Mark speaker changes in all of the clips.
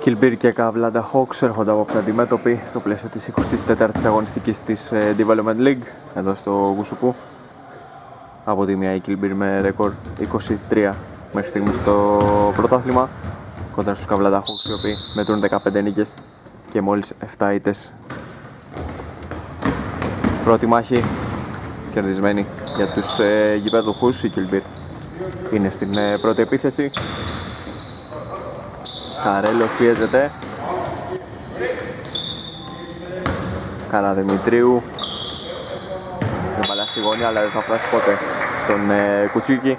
Speaker 1: Κιλμπίρ και Καβλάντα Hawks έρχονται από αντιμέτωποι στο πλαίσιο της 24ης αγωνιστικής της ε, Development League εδώ στο Γουσουπού. Από τη μία η Κιλμπίρ με ρεκόρ 23 μέχρι στιγμής στο πρωτάθλημα κοντά στους Καβλάντα Hawks οι οποίοι μετρούν 15 νίκες και μόλις 7 ήττες. Πρώτη μάχη κερδισμένη για τους ε, γηπέδουχους η Κιλμπίρ είναι στην ε, πρώτη επίθεση Καρέλος πιέζεται Καραδημητρίου με μπαλά στη γωνία αλλά δεν θα φτάσει ποτέ στον ε, Κουτσίκη.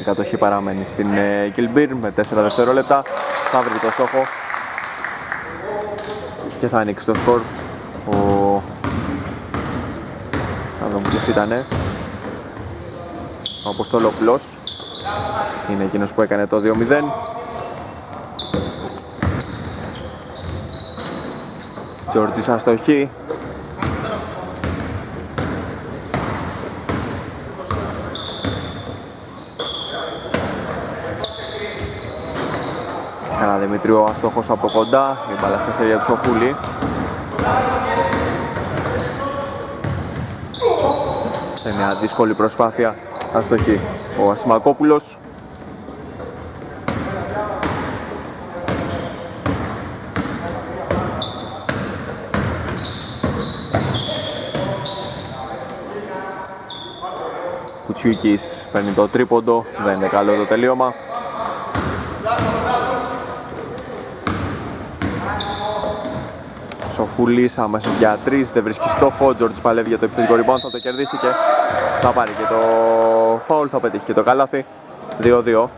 Speaker 1: Η κατοχή παραμένει στην ε, Κιλμπίρ με 4 δευτερόλεπτα. Θα βρει το στόχο. Και θα ανοίξει το σκορ ο... θα δούμε ποιος ήτανε. Ο Αποστολόπουλος είναι εκείνος που έκανε το 2-0 Τζόρτζης αστοχή Καλά Δημητρίου αστοχός από κοντά, η μπάλα στα χέρια του Σοφούλη. Σε μια δύσκολη προσπάθεια. Αστοχή. Ο Ασημακόπουλος Κουτσιούκης παίρνει το τρίποντο, δεν είναι καλό το τελείωμα. Σοφούλης άμεσος για τρεις, δεν βρίσκει στόχο, ο Τζόρτζ παλεύει για το επιθετικό rebound, θα το κερδίσει και θα πάρει και το φάουλ, θα πετύχει και το καλάθι. 2-2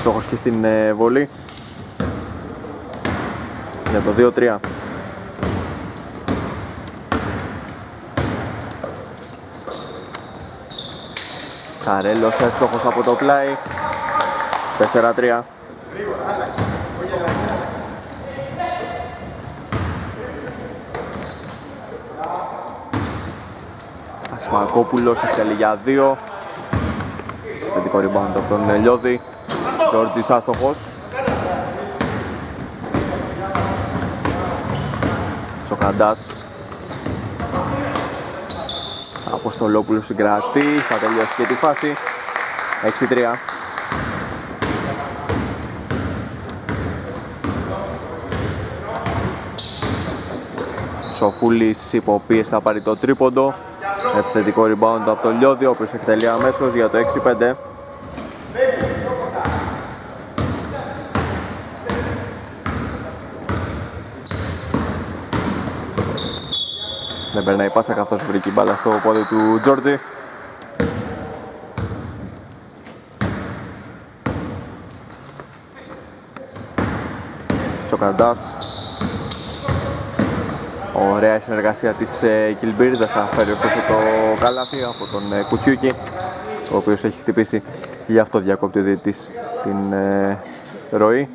Speaker 1: Στόχος και στην ε, βολή για το 2-3 Καρέλος εύστοχος από το πλάι. 4-3 Ασμακόπουλος εκτελεί για 2 Θετικό rebound από τον Λιώδη Τζόρτζης άστοχος. Τσοκαντάς. Αποστολόπουλος συγκρατεί, θα τελειώσει και τη φάση. 6-3 Σοφούλης υποπίεση θα πάρει το τρίποντο. Επιθετικό rebound από το Λιώδη, ο οποίος εκτελεί αμέσως για το 6-5 Δεν περνάει πάσα καθώς βρήκε μπάλα στο πόδι του Τζόρτζι. Τσοκαντάς. Ωραία η συνεργασία της ε, Κιλμπίρ, δεν θα φέρει ωστόσο το καλάθι από τον ε, Κουτσιούκη ο οποίος έχει χτυπήσει και γι' αυτό διακόπτει ο διαιτητής την ε, ροή.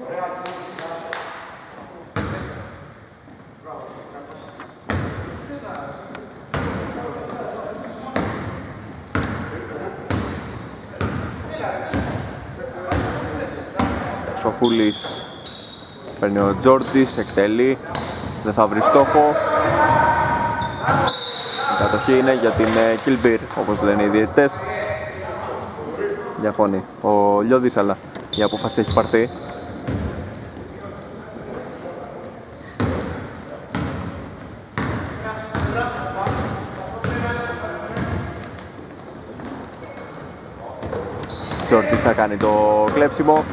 Speaker 1: Σοφούλης παίρνει ο Τζόρτις, εκτελεί, δεν θα βρει στόχο. Η κατοχή είναι για την Κιλμπίρ, όπως λένε οι διαιτητές. Διαφώνει ο Λιώδης, αλλά η απόφαση έχει πάρθει. Τζόρτις θα κάνει το κλέψιμο.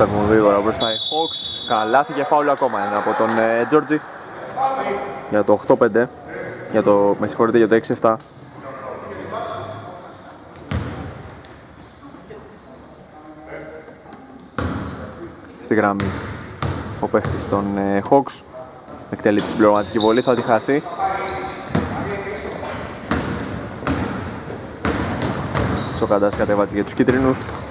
Speaker 1: Φεύγουν γρήγορα μπροστά οι Hawks. Καλάθι και φάουλ ακόμα ένα από τον Τζόρτζι. Για το 8-5. Για το, με συγχωρείτε για το 6-7. Στη γραμμή ο παίχτης των ε, Hawks. Εκτελεί τη συμπληρωματική βολή, θα τη χάσει. Τσοκαντάς κατέβατσε για τους κίτρινους.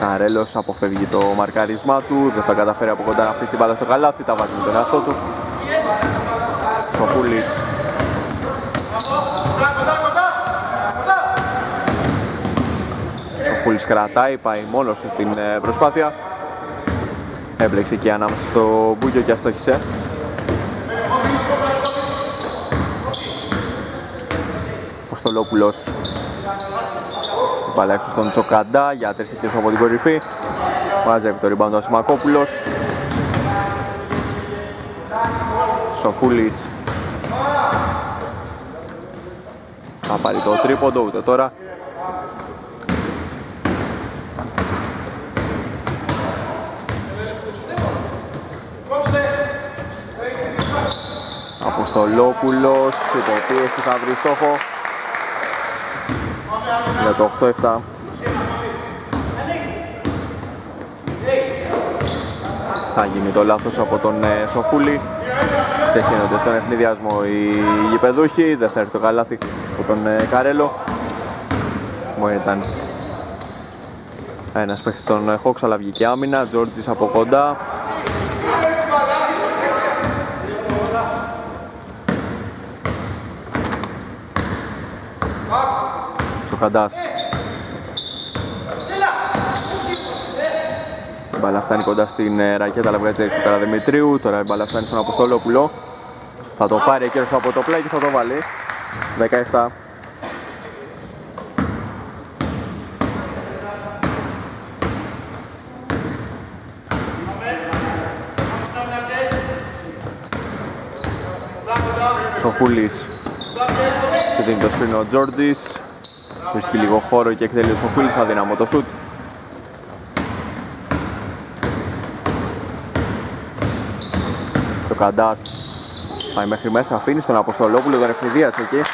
Speaker 1: Καρέλος αποφεύγει το μαρκαρισμά του, δεν θα καταφέρει από κοντά να αφήσει την μπάλα στο καλάθι, τα βάζει με τον εαυτό του. Σοφούλης. Σοφούλης κρατάει, πάει μόνος του στην ε, προσπάθεια. Έμπλεξε εκεί ανάμεσα στο Μπούγιο και αστόχησε. Αποστολόπουλος Μπαλά στον Τσοκαντά για τρεις εκκλήσεις από την κορυφή. Μαζεύει το ριμπάντο ο Σιμακόπουλος Σοφούλης. Θα πάρει το τρίποντο ούτε τώρα. Αποστολόπουλος, υποπίεση θα βρει στόχο για το 8-7 θα γίνει το λάθος από τον ε, Σοφούλη. Ξεχύνονται στον ευνηδιασμό οι γηπεδούχοι. Δεν θα έρθει το καλάθι από τον ε, Καρέλο. Μου ήταν ένας παίχτης των Hawks αλλά βγήκε άμυνα. Τζόρτζης από κοντά Τσοκαντάς Η μπάλα φτάνει κοντά στην ε, ρακέτα αλλά βγάζει έξω τώρα Δημητρίου. Τώρα η μπάλα φτάνει στον Αποστολόπουλο. Θα το πάρει εκεί από το πλάι και θα το βάλει. 17 Σοφούλης. Και δίνει το σκρίνο ο Τζόρτζης βρίσκει λίγο χώρο και εκτελείς ο Σοφούλης αδύναμο το σουτ. Τσοκαντάς πάει μέχρι μέσα, αφήνει στον Αποστολόπουλο τον ευνηδίασε εκεί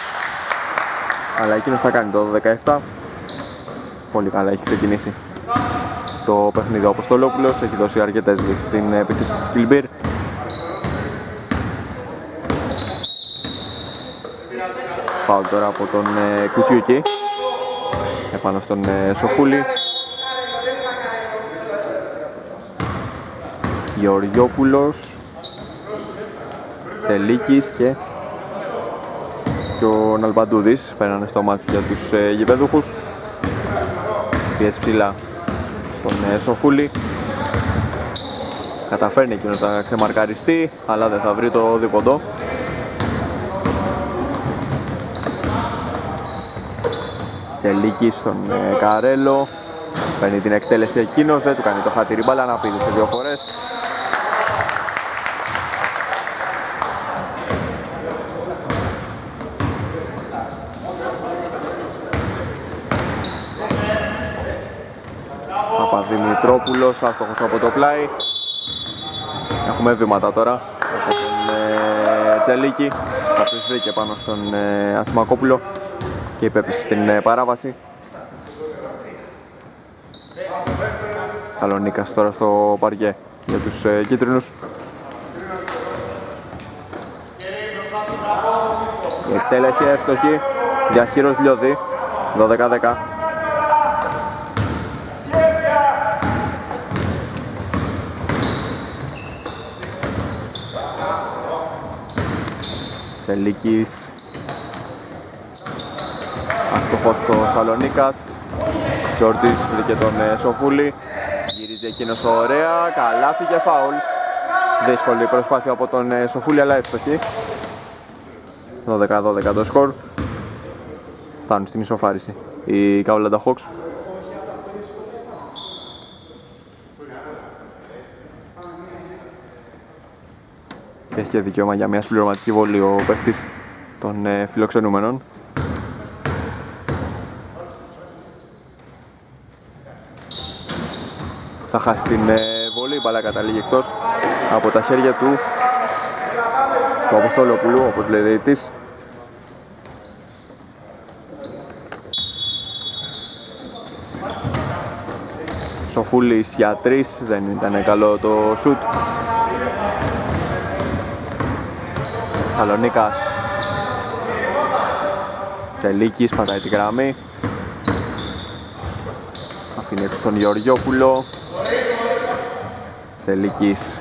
Speaker 1: αλλά εκείνος θα κάνει το 17 πολύ καλά έχει ξεκινήσει το παιχνίδι ο Αποστολόπουλος. Έχει δώσει αρκετές λύσεις στην επίθεση της Κιλμπίρ. Φάουλ τώρα από τον ε, Κουτσιούκη επάνω στον ε, Σοφούλη Γεωργιόπουλος Τσελίκης και και ο Ναλμπαντούδης παίρνανε στο μάτι για τους ε, γηπεδούχους πιέσει ψηλά τον ε, Σοφούλη καταφέρνει εκείνος να ξεμαρκαριστεί αλλά δεν θα βρει το δίποντο Τσελίκη στον ε, Καρέλο. Παίρνει την εκτέλεση εκείνος, δεν του κάνει το χατήρι μπάλα να πήδησε δύο φορές. Παπαδημητρόπουλος, άστοχος από το πλάι. Έχουμε βήματα τώρα από τον ε, Τσελίκη ο οποίος βρήκε πάνω στον ε, Ασημακόπουλο και υπέπεσε στην ε, παράβαση. Σαλονίκας τώρα στο παρκέ για τους ε, κίτρινους. Η εκτέλεση εύστοχη για Χείρος Λιώδη, 12-10. Τσελίκης Αστοχός ο Σαλονίκας Τζόρτζης βρήκε τον ε, Σοφούλη. Γυρίζει εκείνος ωραία, καλά φύγε φάουλ. Δύσκολη προσπάθεια από τον ε, Σοφούλη αλλά εύστοχη. 12-12 το σκορ. Φτάνουν στην ισοφάριση οι Καουλάντα Hawks. Και έχει δικαίωμα για μια συμπληρωματική βολή ο παίχτης των ε, φιλοξενούμενων θα χάσει την ε, βολή, η μπαλά καταλήγει εκτός από τα χέρια του του Αποστόλοπουλου, όπως λέει διαιτητής. Σοφούλης για τρεις, δεν ήταν καλό το σουτ. Σαλονίκας. Τσελίκης πατάει τη γραμμή Αφήνει έξω τον Γεωργιόπουλο Τσελίκης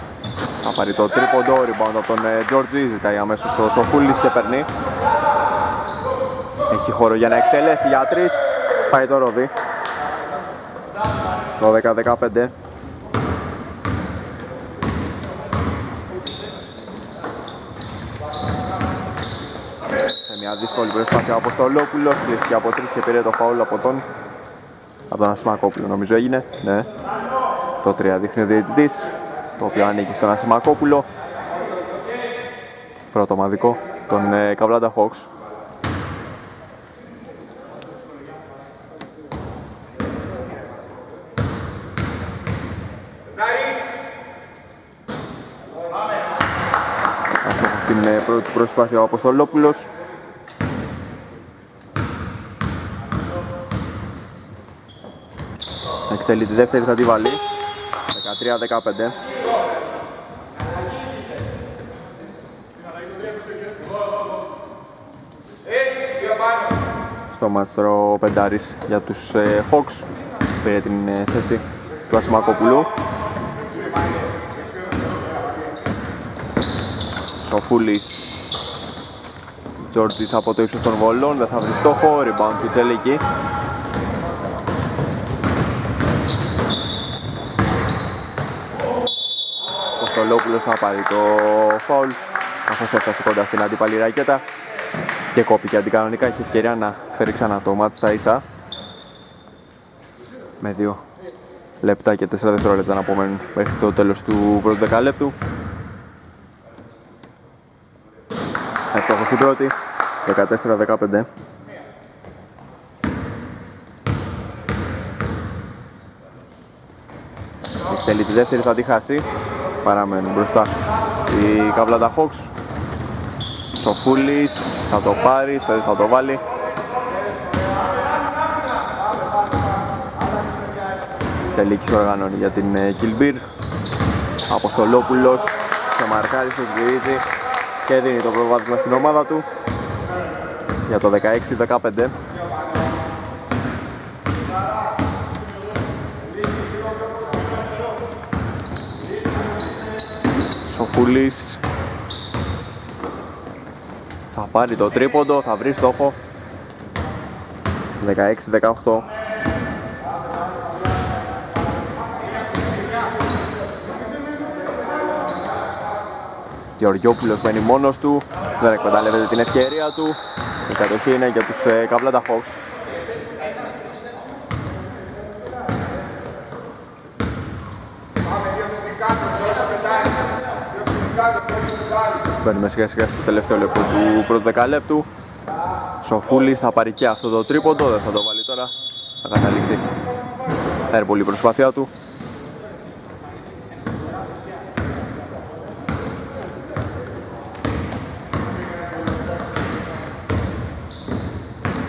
Speaker 1: θα πάρει το τρίποντο, rebound από τον ε, Τζόρτζι, ζητάει αμέσως ο Σοφούλης και παίρνει Έχει χώρο για να εκτελέσει για τρεις, πάει το ρόδι. 12-15 μια δύσκολη προσπάθεια ο Αποστολόπουλος, κλείστηκε από τρεις και πήρε το φαούλ από τον από τον Ασημακόπουλο νομίζω έγινε, ναι. Το 3 δείχνει ο διαιτητής, το οποίο ανήκει στον Ασημακόπουλο. Πρώτο μαδικό, τον ε, Καβλάντα Hawks. Αυτό στην ε, πρώτη προσπάθεια ο Αποστολόπουλος. Εκτελεί τη δεύτερη, θα τη βάλει. 13-15. Στο μάστρο πεντάρις για τους ε, Hawks. Πήρε την ε, θέση του Ασημακόπουλου Σοφούλης. Τζόρτζης από το ύψος των βολών δεν θα βρει στόχο, rebound του Τσελίκη Κολόπουλος θα πάρει το φάουλ. Καθώς έφτασε κοντά στην αντίπαλη ρακέτα και κόπηκε αντικανονικά, έχει ευκαιρία να φέρει ξανά το μάτς στα ίσα. Με δύο λεπτά και τέσσερα δευτερόλεπτα να απομένουν μέχρι το τέλος του πρώτου δεκαλέπτου. Εύστοχος στην πρώτη, 14-15 Θέλει τη δεύτερη θα τη χάσει παραμένουν μπροστά. Οι Καβλάντα Hawks Σοφούλης θα το πάρει, θα το βάλει. Σελίκης οργανώνει για την Κιλμπίρ. Αποστολόπουλος σε μαρκάρι, στο γυρίζει και δίνει το προβάδισμα στην ομάδα του. Για το 16-15 Πούλης θα πάρει το τρίποντο, θα βρει στόχο. 16-18 Γεωργιόπουλος μένει μόνος του, δεν εκμεταλλεύεται την ευκαιρία του. Η κατοχή είναι για τους ε, Καβλάντα Hawks Μπαίνουμε σιγά σιγά στο τελευταίο λεπτό του πρώτου δεκαλέπτου. Σοφούλης θα πάρει και αυτό το τρίποντο, δεν θα το βάλει τώρα. Θα καταλήξει. Θα είναι πολύ προσπάθειά του.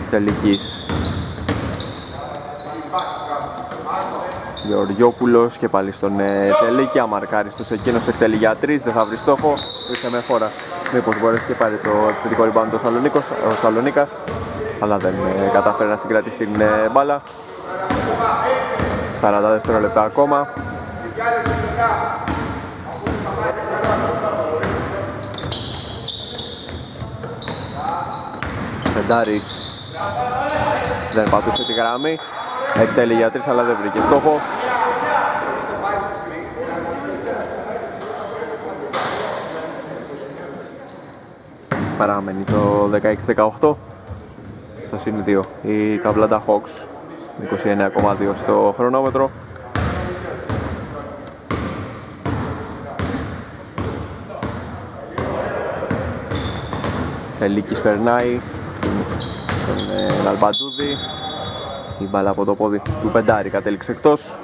Speaker 1: Τσελικής Γεωργιόπουλος και πάλι στον ε, Τσελίκη, αμαρκάριστος εκείνος εκτελεί για τρεις, δεν θα βρει στόχο, ήρθε με φόρα. Μήπως μπορέσει και πάλι το επιθετικό rebound ο Σαλονίκας, αλλά δεν ε, καταφέρει να συγκρατήσει την ε, μπάλα. 40 δευτερόλεπτα ακόμα. Πεντάρης δεν πατούσε τη γραμμή Εκτέλει για τρεις αλλά δεν βρήκε στόχο. Παραμένει το 16-18 στο συν 2 η Καβλάντα Hawks 29,2 στο χρονόμετρο. Τσελίκης περνάει τον Λαλμπαντούδη η μπάλα από το πόδι του Πεντάρη κατέληξε εκτός.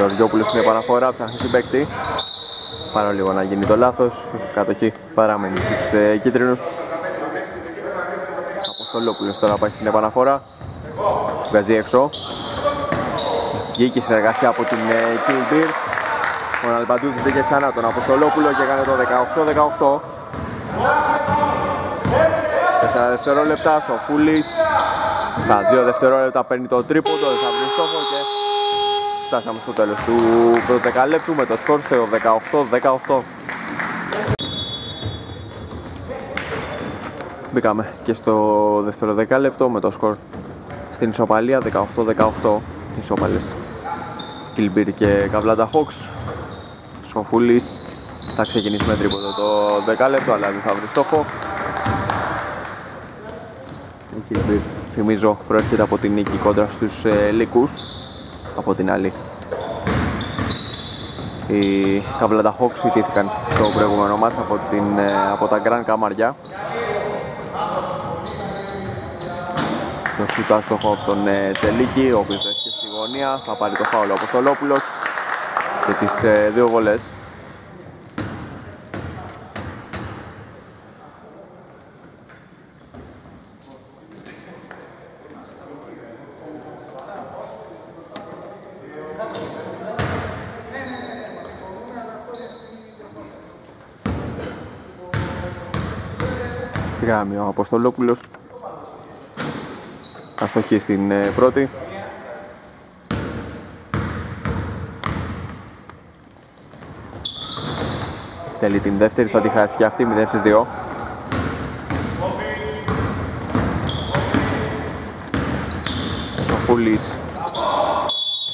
Speaker 1: Γεωργιόπουλος στην επαναφορά, ψάχνει παίκτη. Πάρα λίγο να γίνει το λάθος. Κατοχή παραμένει στους ε, κίτρινους. Αποστολόπουλος τώρα πάει στην επαναφορά. Βγάζει έξω. Βγήκε συνεργασία από την ε, Kill Ο Αλμπαντούδης μπήκε ξανά τον Αποστολόπουλο και έκανε το 18-18. 4 δευτερόλεπτα, Σοφούλης στα 2 δευτερόλεπτα παίρνει το τρίποντο, δεν θα βρει στόχο και φτάσαμε στο τέλος του πρώτου δεκαλέπτου με το σκορ στο 18-18. Μπήκαμε και στο δεύτερο δεκάλεπτο με το σκορ στην ισοπαλία 18-18 ισόπαλες Κιλμπίρ και Καβλάντα Χόξ Σοφούλης θα ξεκινήσει με τρίποντο το δεκάλεπτο αλλά δεν θα βρει στόχο. Η Κιλμπίρ θυμίζω προέρχεται από την νίκη κόντρα στους ε, Λύκους από την άλλη. Οι Καβλάντα Χόξ ιτήθηκαν στο προηγούμενο μάτς από, την, ε, από τα Γκραν Καμαριά το σούτ άστοχο από τον ε, Τσελίκη, ο οποίος δέχεται στη γωνία, θα πάρει το φάουλο ο Αποστολόπουλος και τις ε, δύο βολές. Στη γραμμή ο Αποστολόπουλος αστοχή στην ε, πρώτη. Θέλει την δεύτερη, θα τη χάσει και αυτή, 0 στις 2. Ο Φούλης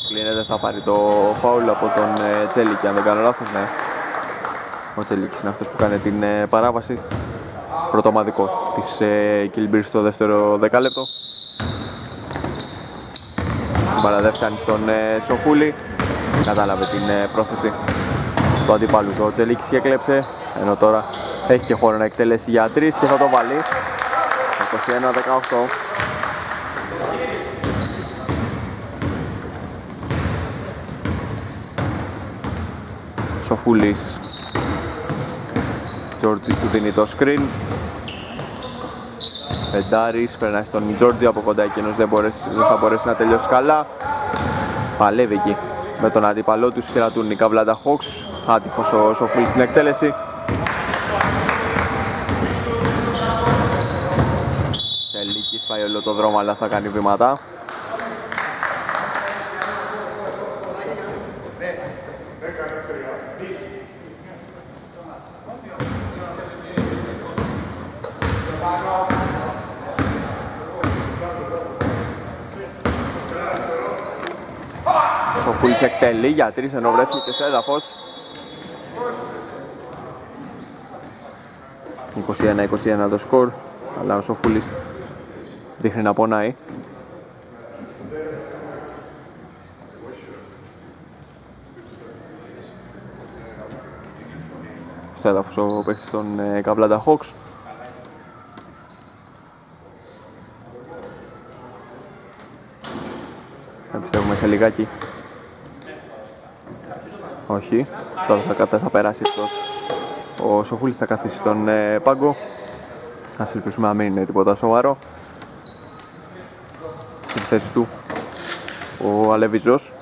Speaker 1: κλείνεται, θα πάρει το φάουλ από τον ε, Τσέλικη, αν δεν κάνω λάθος, ναι. Ο Τσέλικης είναι αυτός που κάνει την ε, παράβαση. Πρωτομαδικό της Κιλμπίρ στο δεύτερο δεκάλεπτο μπάλα στον ε, Σοφούλη. Κατάλαβε την ε, πρόθεση του αντιπάλου του. Ο Τσελίκης και έκλεψε, ενώ τώρα έχει και χώρο να εκτελέσει για 3 και θα το βάλει. 21-18. Σοφούλης Τζόρτζης του δίνει το screen. Πεντάρης, περνάει στον Τζόρτζι από κοντά εκείνος δεν, δεν θα μπορέσει να τελειώσει καλά. Παλεύει εκεί με τον αντίπαλό του χειρατούν οι Καβλάντα Χόξ. Άτυχος ο Σοφούλης στην εκτέλεση. Τελίκης πάει όλο το δρόμο αλλά θα κάνει βήματα Φούλης εκτελεί για τρεις ενώ βρέθηκε και στο έδαφος 21-21 το σκορ. Αλλά ο Σοφούλης δείχνει να πονάει. Στο έδαφος ο παίκτης των ε, Καβλάντα Hawks. Θα πιστεύουμε σε λιγάκι όχι. Τώρα θα, θα περάσει εκτός. Ο Σοφούλης θα καθίσει στον ε, πάγκο. Ας ελπίσουμε να μην είναι τίποτα σοβαρό. Στην θέση του ο Αλεβιζός.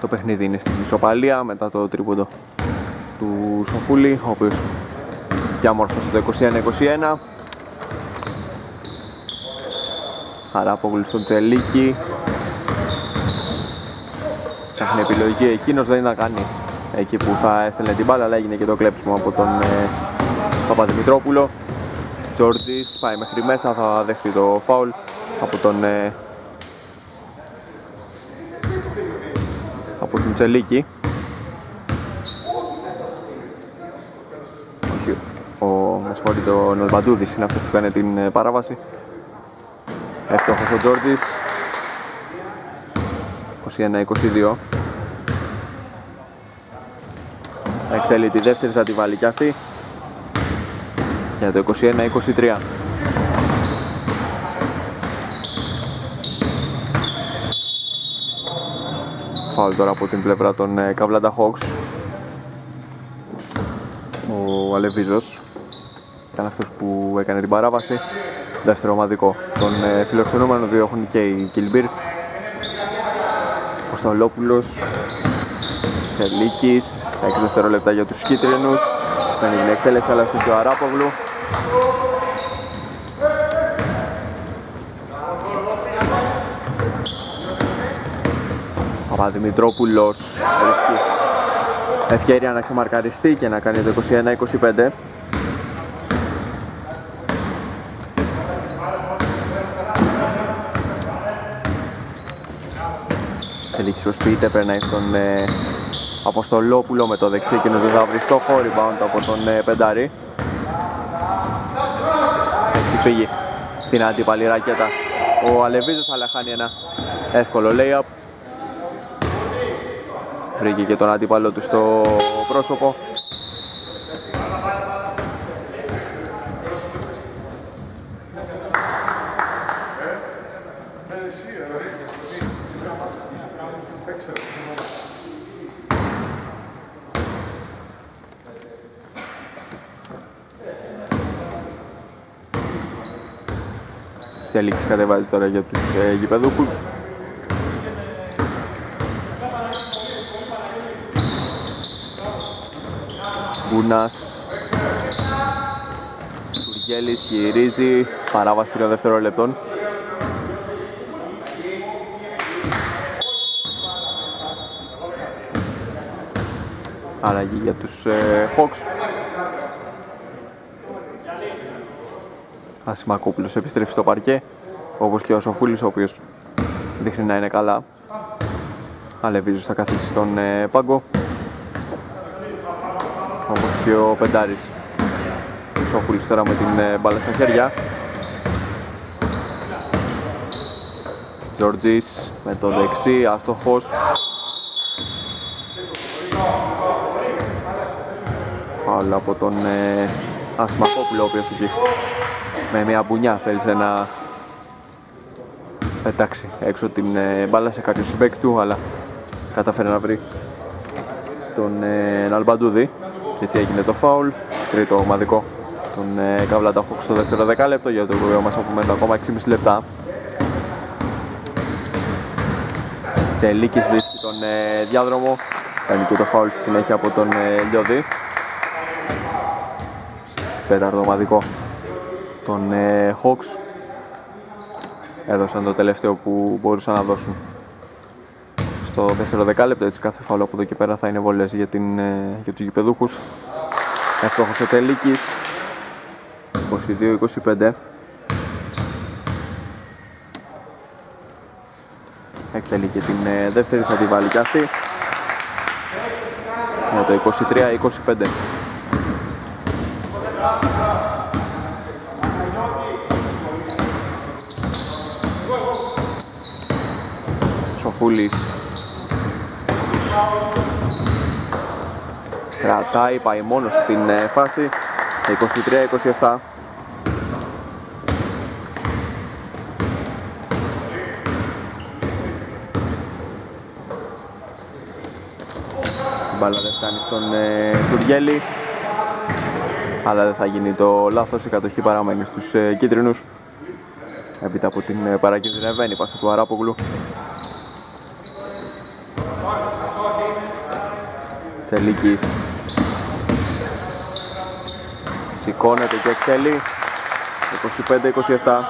Speaker 1: Το παιχνίδι είναι στην ισοπαλία μετά το τρίποντο του Σοφούλη, ο οποίος διαμόρφωσε το 21-21. Χαράπογλου στον Τσελίκη Ψάχνει επιλογή εκείνος δεν ήταν κανείς εκεί που θα έστελνε την μπάλα αλλά έγινε και το κλέψιμο από τον ε, Παπαδημητρόπουλο. Τζόρτζης πάει μέχρι μέσα θα δεχτεί το φάουλ από τον ε, από τον Τσελίκη Όχι, ο, με συγχωρείτε, ο Νολμπαντούδης είναι αυτός που κάνει την ε, παράβαση. Εύστοχος ο Τζόρτζης 21-22 Εκτελεί τη δεύτερη, θα τη βάλει κι αυτή. Για το 21-23 Φάουλ τώρα από την πλευρά των Καβλάντα Hawks. Ο Αλεβίζος. Ήταν αυτός που έκανε την παράβαση. Δεύτερο ομαδικό. Τον ε, φιλοξενούμενο δύο έχουν και οι Κιλμπίρ. Κωνσταντολόπουλος, Τσελίκης, 6 δευτερόλεπτα για τους κίτρινους. Δεν είναι εκτέλεση αλλά αυτό και ο Αράπογλου. Παπαδημητρόπουλος βρίσκει ευκαιρία να ξεμαρκαριστεί και να κάνει το 21-25. Τελίξης προσποιείται, περνάει στον ε, Αποστολόπουλο με το δεξί, εκείνος δεν θα βρει στόχο, rebound από τον ε, Πεντάρη. Έχει φύγει στην αντίπαλη ρακέτα ο Αλεβίζος, αλλά χάνει ένα εύκολο layup. Βρήκε και τον αντίπαλο του στο πρόσωπο. Τσέλικης κατεβάζει τώρα για τους ε, γηπεδούχους. Γκούνας Τουργέλης γυρίζει παράβαση 3 δευτερόλεπτων Αλλαγή για τους ε, Hawks Ασημακόπουλος επιστρέφει στο παρκέ όπως και ο Σοφούλης ο οποίος δείχνει να είναι καλά. Αλεβίζος θα καθίσει στον ε, πάγκο όπως και ο Πεντάρης. Σοφούλης τώρα με την ε, μπάλα στα χέρια. Τζορτζής με το δεξί, άστοχος. Φάουλ από τον ε, Ασμακόπουλο ο οποίος εκεί με μια μπουνιά θέλησε να πετάξει έξω την ε, μπάλα σε κάποιο συμπέκτη του αλλά καταφέρει να βρει τον ε, Ναλμπαντούδη και έτσι έγινε το φάουλ. Τρίτο ομαδικό τον ε, Καβλάτα Χόξ στο δεύτερο δεκάλεπτο για το οποίο μας απομένουν ακόμα 6,5 λεπτά. Τσελίκης βρίσκει τον ε, διάδρομο. Κάνει και το φάουλ στη συνέχεια από τον ε, Λιώδη. Τέταρτο ομαδικό τον ε, Hawks έδωσαν το τελευταίο που μπορούσαν να δώσουν. Στο δεύτερο δεκάλεπτο έτσι κάθε φάουλ από εδώ και πέρα θα είναι βολές για, την, ε, για τους γηπεδούχους. Εύστοχος ο Τελίκης 22-25 Εκτελεί και την ε, δεύτερη θα τη βάλει και αυτή. Για το 23-25 Σοφούλης Κρατάει, πάει μόνος στην ε, φάση. 23-27 μπάλα δεν φτάνει στον ε, Τουργέλη. Αλλά δεν θα γίνει το λάθος. Η κατοχή παραμένει στους ε, κίτρινους. Έπειτα από την ε, παρακινδυνευμένη πάσα του Αράπογλου Τελίκης Σηκώνεται και εκτελεί 25-27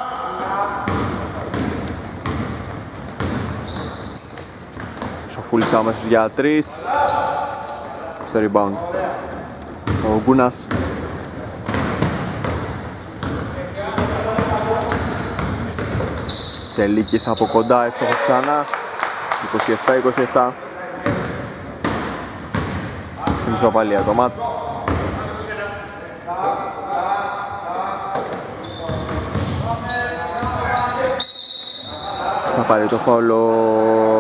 Speaker 1: Σοφούλης άμεσος για 3 Στο rebound. Ο Γκούνας. Τελίκης από κοντά, εύστοχος ξανά. 27-27 στην ισοπαλία το μάτς. Θα πάρει το φάουλο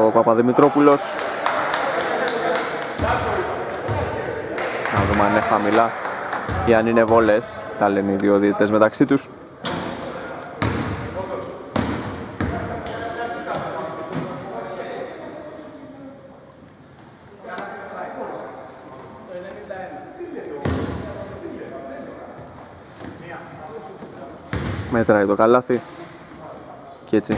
Speaker 1: ο Παπαδημητρόπουλος. Να δούμε αν είναι χαμηλά ή αν είναι βόλες. Τα λένε οι δύο διαιτητές μεταξύ τους. Μέτράει το καλάθι και έτσι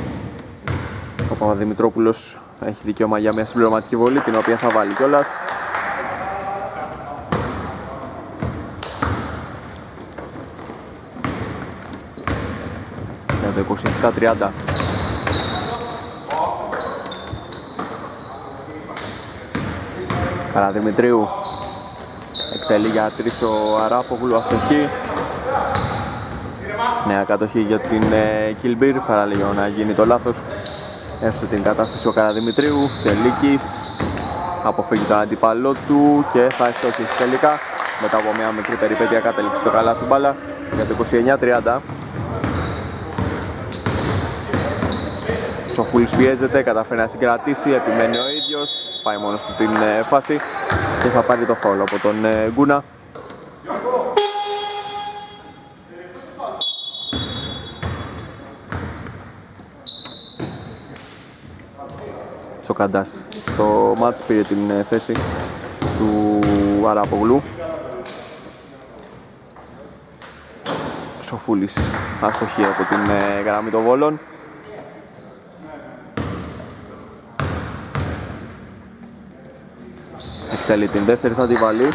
Speaker 1: ο Παπαδημητρόπουλος έχει δικαίωμα για μια συμπληρωματική βολή την οποία θα βάλει κιόλας. Για το 27-30. Καραδημητρίου εκτελεί για τρεις ο Αράπογλου αστοχή Νέα κατοχή για την Κιλμπίρ παραλίγο να γίνει το λάθος. Έστω την κατάσταση ο Καραδημητρίου Τσελίκης αποφύγει τον αντίπαλό του και θα ευστοχίσει τελικά. Μετά από μια μικρή περιπέτεια κατέληξη στο καλάθι μπάλα για το 29-30 Σοφούλης πιέζεται, καταφέρει να συγκρατήσει, επιμένει ο ίδιος. Πάει μόνος στην ε, φάση και θα πάρει το φόλο από τον ε, Γκούνα Τσοκαντάς το μάτς πήρε την ε, θέση του Αραπογλού Σοφούλης αστοχή από την ε, γραμμή των Βόλων. Εκτελεί την δεύτερη θα τη βάλει.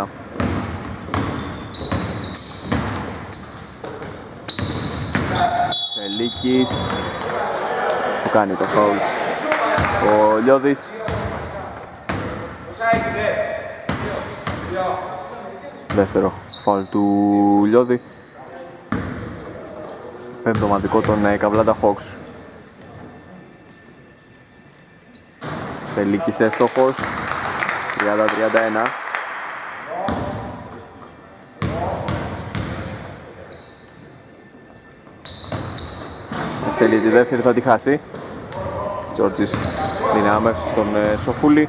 Speaker 1: 29-31 Λίκης που κάνει το φαουλ ο Λιώδης. Δεύτερο φαουλ του Λιώδη. Πέμπτο μαντικό των ε, Καβλάντα Hawks. Τελίκης εύστοχος. 30-31 Θέλει τη δεύτερη θα τη χάσει. Τζόρτζης δίνει άμεσο στον ε, Σοφούλη.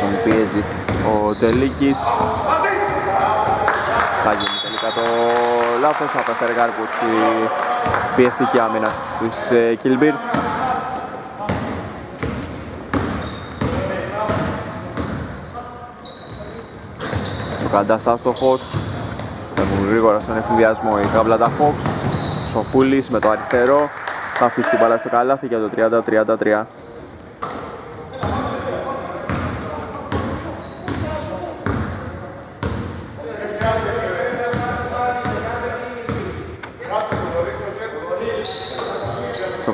Speaker 1: Τον πιέζει ο Τζελίκης. Θα γίνει τελικά το λάθος από τα Γκάρπους η πιεστική άμυνα της Κιλμπίρ. Καντάς άστοχος Φεύγουν γρήγορα στον εφηδιασμό οι Καβλάντα Hawks Σοφούλης με το αριστερό. Θα αφήσει την μπάλα στο καλάθι για το 30-33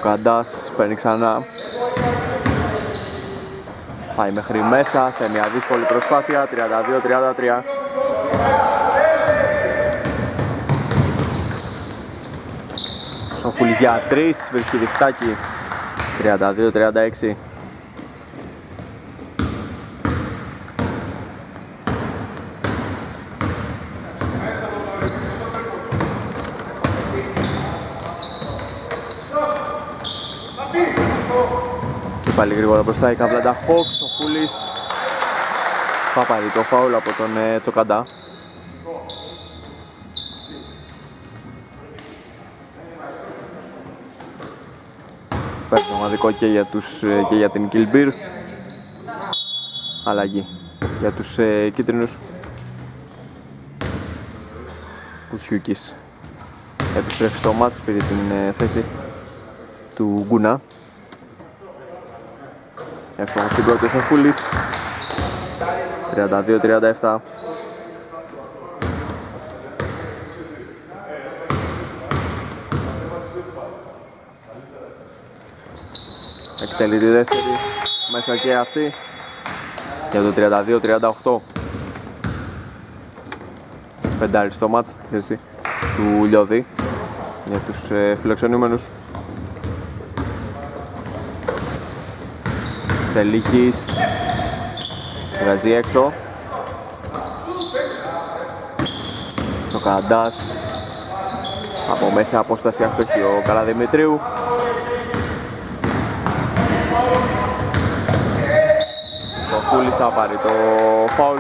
Speaker 1: Καντάς παίρνει ξανά. Πάει μέχρι μέσα σε μια δύσκολη προσπάθεια. 32-33 ο Φούλης για 3, βρίσκει διχτάκι 32-36 Και πάλι γρήγορα μπροστά η Καβλάντα Hawks, ο Φούλης. Θα πάρει το φάουλ από τον ε, Τσοκαντά Παίρνει ομαδικό και για, τους, ε, και για την Κιλμπίρ Αλλαγή για τους ε, κίτρινους. Κουτσιούκης επιστρέφει στο μάτς, πήρε την ε, θέση του Γκούνα. Εύστοχος στην πρώτη ο Φούλης. 32-37 Εκτελεί τη δεύτερη. Μέσα και αυτή. Για το 32-38 Πεντάρι στο μάτς στη θέση του Λιώδη για τους ε, φιλοξενούμενους. Τσελίκης. Βγάζει έξω. Τσοκαντάς από μέσα απόσταση αστοχή ο Καλαδημητρίου Κούλης θα πάρει το φάουλ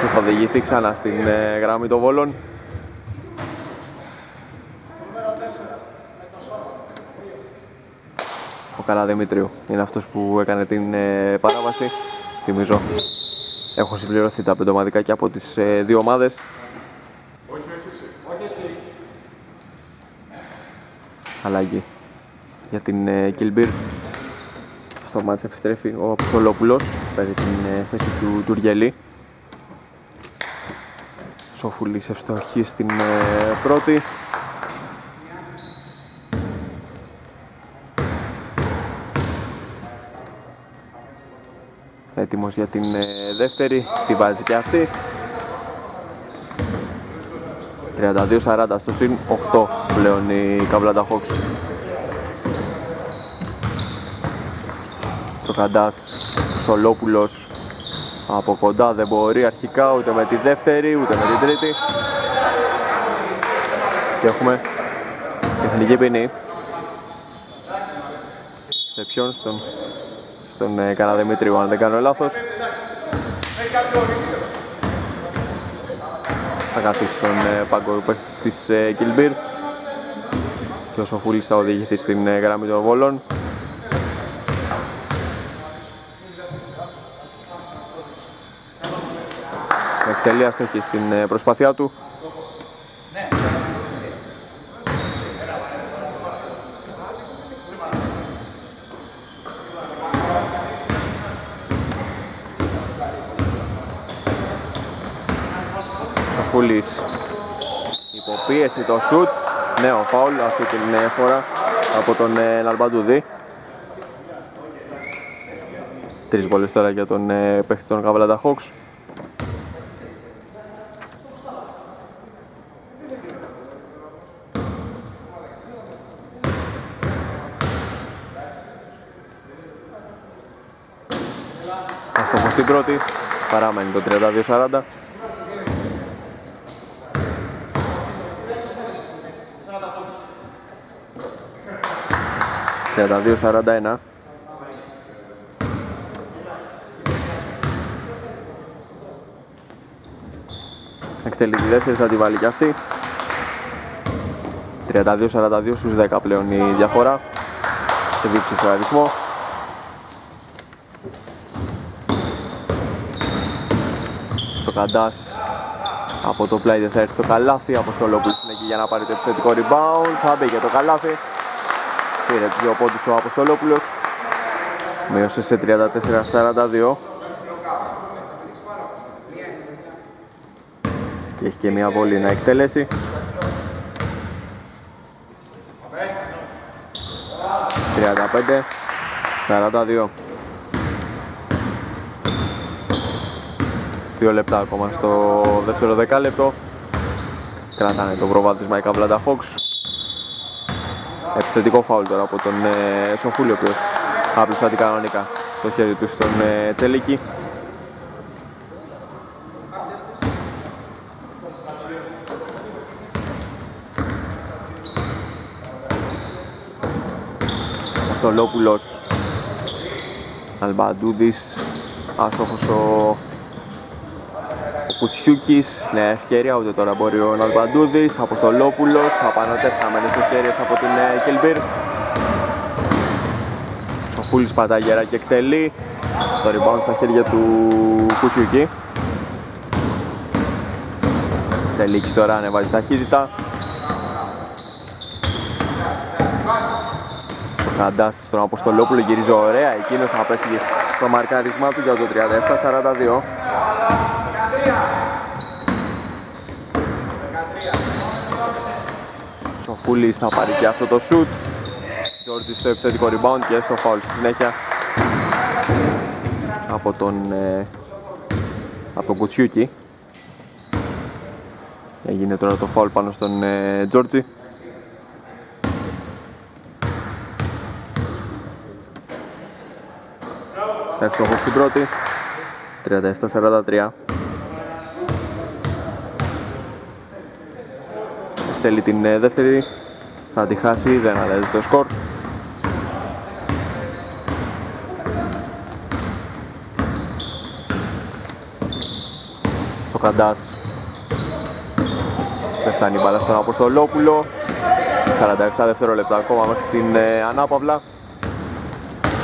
Speaker 1: και θα οδηγηθεί ξανά στην ε, γραμμή των βόλων. Καραδημήτριου είναι αυτός που έκανε την ε, παράβαση. Θυμίζω έχουν συμπληρωθεί τα πεντομαδικά και από τις ε, δύο ομάδες. Αλλαγή για την ε, Κιλμπίρ. Στο μάτς επιστρέφει ο Αποστολόπουλος, παίρνει την ε, θέση του Τουργελή. Σοφουλής ευστοχή στην ε, πρώτη. Έτοιμος για την δεύτερη, τη βάζει και αυτή. 32-40 στο συν 8 πλέον η Καβλάντα Hawks. Το Καντάς Στολόπουλος από κοντά δεν μπορεί αρχικά ούτε με τη δεύτερη ούτε με την τρίτη. Και έχουμε τεχνική ποινή. Σε ποιον, στον, στον ε, Καναδημήτριο αν δεν κάνω λάθος θα καθίσει στον ε, πάγκο της ε, Κιλμπίρ και ο Σοφούλης θα οδηγηθεί στην ε, γραμμή των βόλων Εκτελεί αστοχή στην προσπάθειά του. Φούλης υποπίεση το σουτ. Νέο φάουλ αυτή την φορά από τον ε, Λαρμπαντούδη. Τρεις βολές τώρα για τον ε, παίχτη των Καβαλάντα Hawks Αστοχος στην πρώτη, παραμένει το 32-40 32-41 Εκτελεί τη δεύτερη, θα τη βάλει και αυτή. 32-42 στους 10 πλέον η διαφορά. Σε δίψηφιο αριθμό Καντάς από το πλάι δεν θα έρθει το καλάθι, από Στολόπουλος είναι εκεί για να πάρει το επιθετικό rebound, θα μπει για το καλάθι. Πήρε τους δύο πόντους ο Αποστολόπουλος, μείωσε σε 34-42. Και έχει και μια βολή να εκτελέσει. 35-42. 2 λεπτά ακόμα στο δεύτερο δεκάλεπτο. Κρατάνε το προβάδισμα η Καβλάντα Fox. Επιθετικό φάουλ τώρα από τον ε, Σοφούλη, ο οποίος άπλωσα την κανονικά το χέρι του στον ε, Τελίκη. Αστολόπουλος Αλμπαντούδης Άστοχος ο Κουτσιούκης, νέα ευκαιρία, ούτε τώρα μπορεί ο Ναλβαντούδης, Αποστολόπουλος, απανωτές χαμένες ευκαιρίες από την ε, Κελμπίρ. Σοφούλης παταγέρα και εκτελεί, το rebound στα χέρια του Κουτσιούκη. Τσελίκης τώρα ανεβάζει ταχύτητα. Ο Καντάς στον Αποστολόπουλο γυρίζει ωραία, εκείνος απέφυγε το μαρκαρισμά του για το 37-42. Σοφούλης θα πάρει και αυτό το shoot. Τζόρτζι στο επιθετικό rebound και στο foul στη συνέχεια. Από τον, ε, από τον Κουτσιούκη. Έγινε τώρα το foul πάνω στον ε, Τζόρτζι Έξοχος στην πρώτη. 37-43 Θέλει την ε, δεύτερη, θα τη χάσει, δεν αλλάζει το σκορ. Τσοκαντάς. Δεν φτάνει η μπάλα στον Αποστολόπουλο. 47 δευτερόλεπτα ακόμα μέχρι την ε, ανάπαυλα.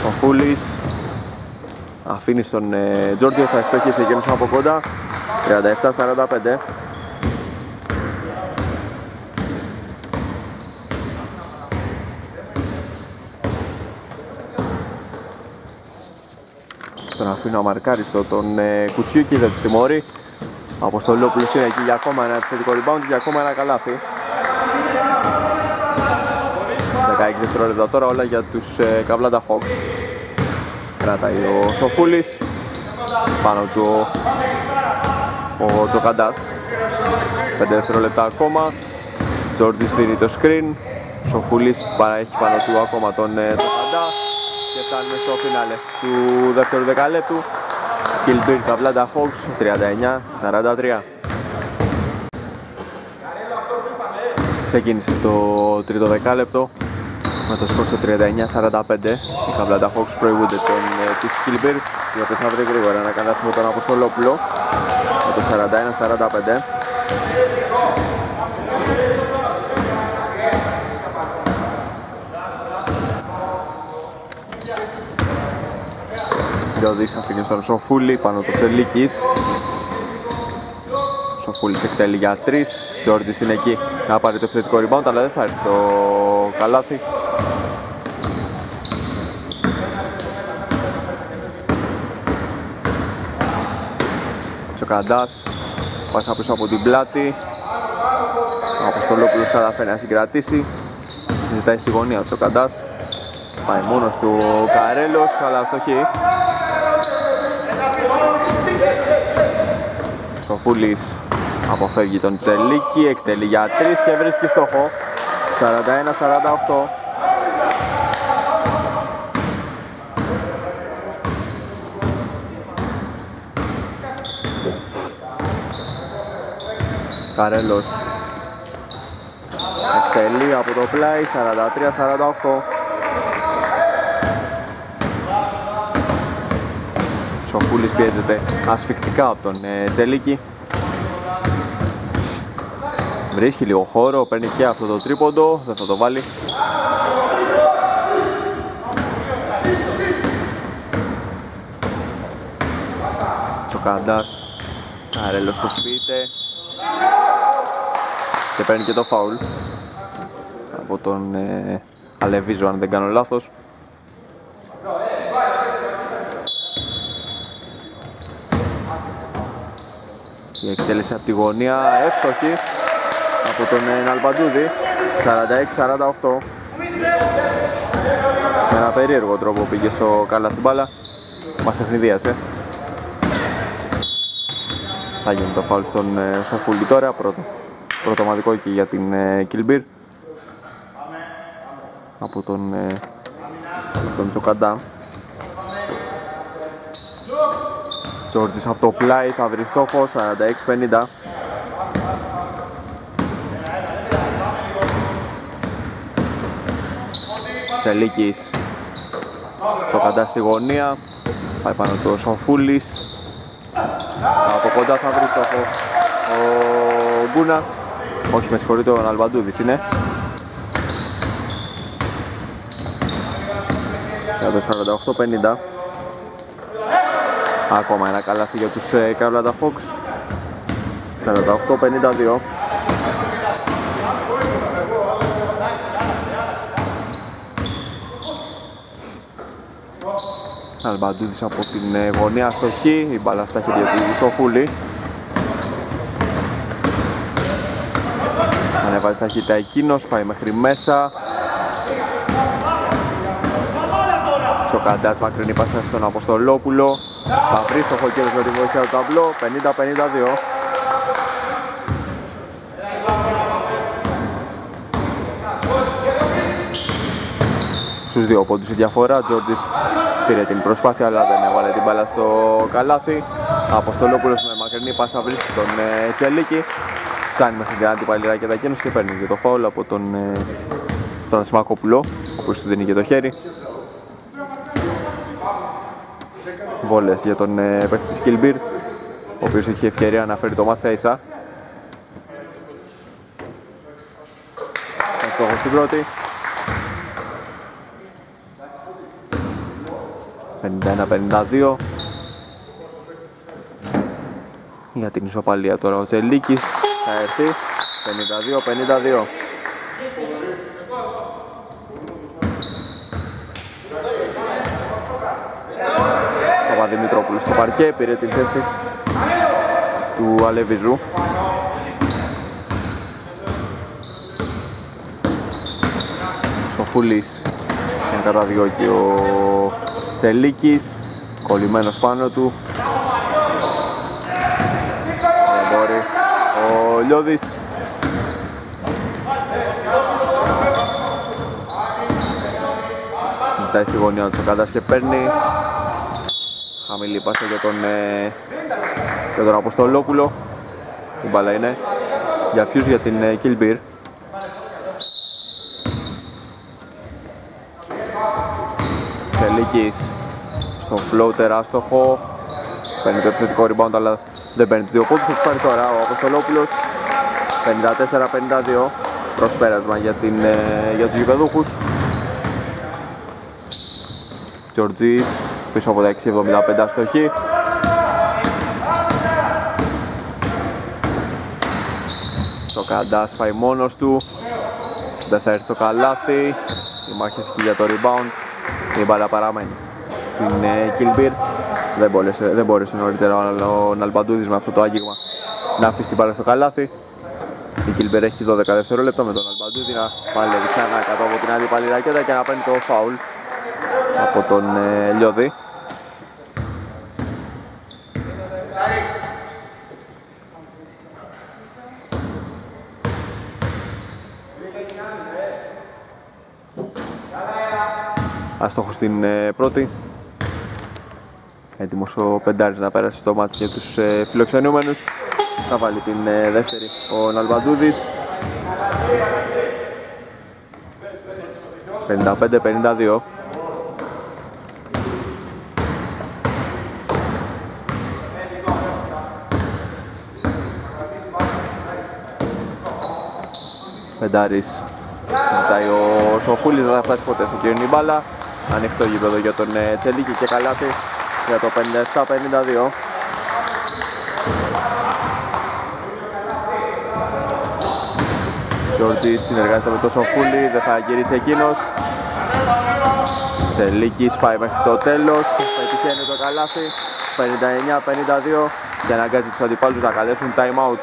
Speaker 1: Σοφούλης αφήνει στον ε, Τζόρτζιο, θα ευστοχίσει εκείνος από κοντά. 37-45 αφήνω αμαρκάριστο τον ε, Κουτσιούκη, δεν του τιμώρει Αποστολόπουλος είναι εκεί για ακόμα ένα επιθετικό rebound και για ακόμα ένα καλάθι. 16 δευτερόλεπτα τώρα όλα για τους ε, Καβλάντα Hawks. Κρατάει ο Σοφούλης. Πάνω του ο Τζοκαντάς. 5 δευτερόλεπτα ακόμα. Τζόρτζης δίνει το screen. Σοφούλης έχει πάνω του ακόμα τον ε, Τζοκαντά και φτάνουμε στο φινάλε του δεύτερου δεκαλέπτου. Κιλμπίρ Καβλάντα Hawks 39-43 Ξεκίνησε το τρίτο δεκάλεπτο με το σκορ στο 39-45 οι Καβλάντα Hawks προηγούνται τον ε, της Κιλμπίρ η οποία θα βρει γρήγορα να καλάθουμε τον Αποστολόπουλο με το 41-45 Ριώδης αφήνει στον Σοφούλη πάνω το Τσελίκης Σοφούλης εκτελεί για 3 Τζόρτζης είναι εκεί να πάρει το επιθετικό rebound αλλά δεν θα έρθει το καλάθι. Τσοκαντάς πάσα πίσω από την πλάτη. Ο Αποστολόπουλος καταφέρει να συγκρατήσει. Ζητάει στη γωνία ο Τσοκαντάς. Πάει μόνος του ο Καρέλος αλλά στοχή Σοφούλης αποφεύγει τον Τσελίκη, εκτελεί για 3 και βρίσκει στόχο. 41-48 Καρέλος εκτελεί από το πλάι 43-48 Σοφούλης πιέζεται ασφικτικά από τον ε, Τζελίκη. Βρίσκει λίγο χώρο, παίρνει και αυτό το τρίποντο, δεν θα το βάλει. Τσοκάντας Καρέλος κοσπείται και παίρνει και το φάουλ. Από τον ε, Αλεβίζο αν δεν κάνω λάθος η εκτέλεση από τη γωνία. Εύστοχη από τον ε, Ναλπαντούδη 46-48 με ένα περίεργο τρόπο πήγε στο καλάθι μπάλα. Μας ευνηδίασε θα γίνει το φάουλ στον ε, Σαφούλη τώρα. Πρώτο πρωτοματικό εκεί για την Κιλμπίρ. Από τον, ε, τον Τσοκαντά Τζόρτζης. Από το πλάι θα βρει στόχο 46-50 Τσελίκης. Τσοκαντά στη γωνία. Πάει πάνω του ο Σοφούλης. Από κοντά θα βρει στόχο ο Γκούνας. Όχι με συγχωρείτε ο Αλβαντούδης είναι. Για το 48-50 ακόμα ένα καλάθι για τους ε, Carolina Hawks. 48-52 Αλμπαντούδης από την ε, γωνία στοχή, η μπάλα στα χέρια του Σοφούλη Ανεβάζει ταχύτητα εκείνος, πάει μέχρι μέσα. Τσοκαντάς μακρινή πάσα στον Αποστολόπουλο Θα βρεις στο χοκέρος με τη βοήθεια του ταμπλό 50-52 Στους δύο πόντους η διαφορά, Τζόρτζης πήρε την προσπάθεια αλλά δεν έβαλε την μπάλα στο καλάθι. Αποστολόπουλος με μακρινή πάσα βρίσκει τον ε, Τσελίκη. Φτάνει μέχρι την αντιπαλήρα και τα εκείνος και παίρνει και το φάουλ από τον, ε, τον Ασημακόπουλο ο οποίος του δίνει και το χέρι βόλες για τον ε, παίκτη της Κιλμπίρ ο οποίος έχει ευκαιρία να φέρει το Μαθέισα Στόχος στην πρώτη. 51-52 για την ισοπαλία τώρα ο Τζελίκης. Θα έρθει. 52-52 Παπαδημητρόπουλος στο παρκέ πήρε την θέση του Αλεβιζού. Σοφούλης και καταδιώκει ο Τσελίκης κολλημένος πάνω του. Δεν μπορεί ο Λιώδης. Ζητάει στη γωνία του ο και παίρνει χαμηλή πάσα για τον, ε, για τον Αποστολόπουλο. Η μπάλα είναι. Για ποιους για την ε, Kilbeer Σελίκης στο floater άστοχο. Παίρνει το επιθετικό rebound αλλά δεν παίρνει τους δύο πόντους. Θα πάρει τώρα ο Αποστολόπουλος. 54-52 προσπέρασμα για, την, ε, για τους γηπεδούχους. Τζορτζής πίσω από τα 6.75 αστοχή. Το Καντάς πάει μόνος του. Δεν θα έρθει το καλάθι. Η μάχη εκεί για το rebound. Η μπάλα παραμένει στην ε, Kilbir δεν μπόρεσε, δεν μπόρεσε νωρίτερα ο Ναλμπαντούδης με αυτό το άγγιγμα να αφήσει την μπάλα στο καλάθι. Η Kilbir έχει 12 δευτερόλεπτα με τον Ναλμπαντούδη να παλεύει ξανά κάτω από την άλλη πάλι ρακέτα και να παίρνει το φάουλ από τον ε, Λιώδη Αστόχο στην ε, πρώτη. Έτοιμος ο Πεντάρης να πέρασε το μάτι για τους ε, φιλοξενούμενους. Θα βάλει την ε, δεύτερη ο Ναλβαντούδης. 55-52. Πεντάρης ζητάει ο Σοφούλης, δεν θα φτάσει ποτέ στο κύριο μπάλα ανοιχτό γήπεδο για τον ε, Τσελίκη και καλάθι για το 57-52 Τζόρτζη συνεργάζεται με τον Σοφούλη, δεν θα γυρίσει εκείνος. Τσελίκης πάει μέχρι το τέλος, πετυχαίνει το καλάθι 59-52 και αναγκάζει τους αντιπάλους να καλέσουν time out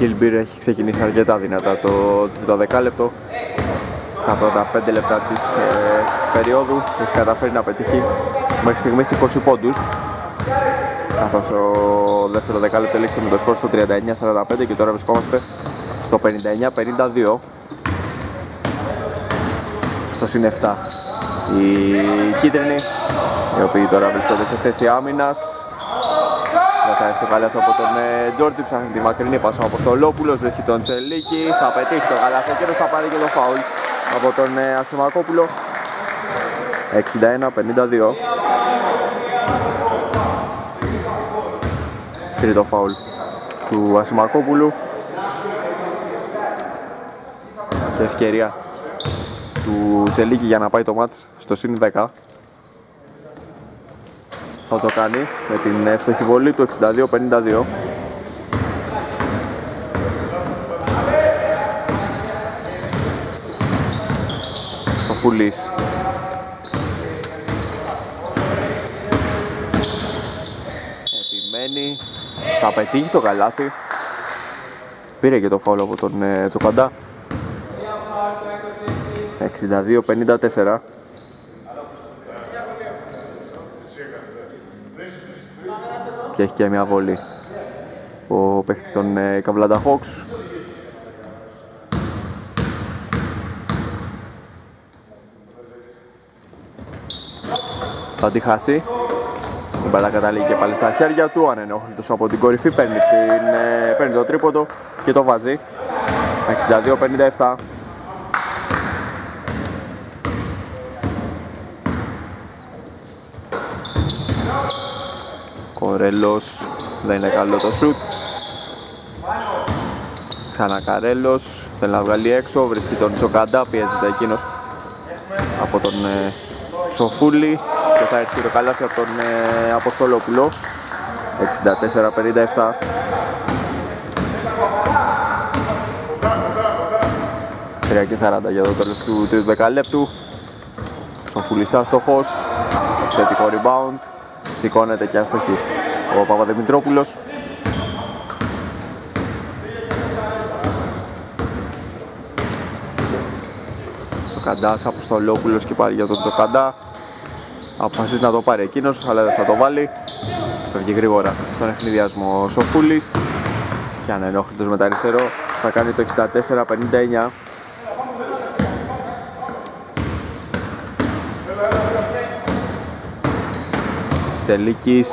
Speaker 1: Gilbir έχει ξεκινήσει αρκετά δυνατά το τρίτο δεκάλεπτο. Στα πρώτα 5 λεπτά της ε, περίοδου έχει καταφέρει να πετύχει μέχρι στιγμής 20 πόντους. Καθώς ο δεύτερο δεκάλεπτο έλεξε με το σκορ στο 39-45 και τώρα βρισκόμαστε στο 59-52 στο συν 7 οι κίτρινοι οι οποίοι τώρα βρίσκονται σε θέση άμυνας δεν θα έρθει το καλάθι από τον ε, Τζόρτζι, ψάχνει τη μακρινή πάσα από τον Λόπουλος, βρίσκει τον Τσελίκη, θα πετύχει το καλάθι και θα πάρει και το φάουλ από τον ε, Ασημακόπουλο. 61-52. Τρίτο φάουλ του Ασημακόπουλου. Και ευκαιρία του Τσελίκη για να πάει το μάτς στο συν 10 θα το κάνει με την εύστοχη βολή του 62-52 Σοφούλης Επιμένει. Θα πετύχει το καλάθι. Πήρε και το φόλο από τον ε, Τσοκαντά 62-54 και έχει και μια βολή ο παίχτης των ε, Καβλάντα Hawks. Θα τη χάσει. Η μπαλά καταλήγει και πάλι στα χέρια του. Ανενόχλητος από την κορυφή παίρνει, την, ε, παίρνει το τρίποντο και το βάζει. 62-57 Κορέλος δεν είναι καλό το σουτ Ξανακαρέλος θέλει να βγάλει έξω, βρίσκει τον Τσοκαντά, πιέζεται εκείνος από τον ε, Σοφούλη και θα έρθει το καλάθι από τον ε, Αποστολόπουλο 64-57 3 και 40 για το τέλος του τρίτου δεκαλέπτου Σοφούλης άστοχος θετικό rebound σηκώνεται και άστοχη ο Παπαδημητρόπουλος. Καντάς, Αποστολόπουλος και πάλι για τον Τζοκαντά. Αποφασίζει να το πάρει εκείνος αλλά δεν θα το βάλει. Φεύγει γρήγορα στον εχνιδιασμό ο Σοφούλης. Και ανενόχλητος με τα αριστερό θα κάνει το 64-59 Τσελίκης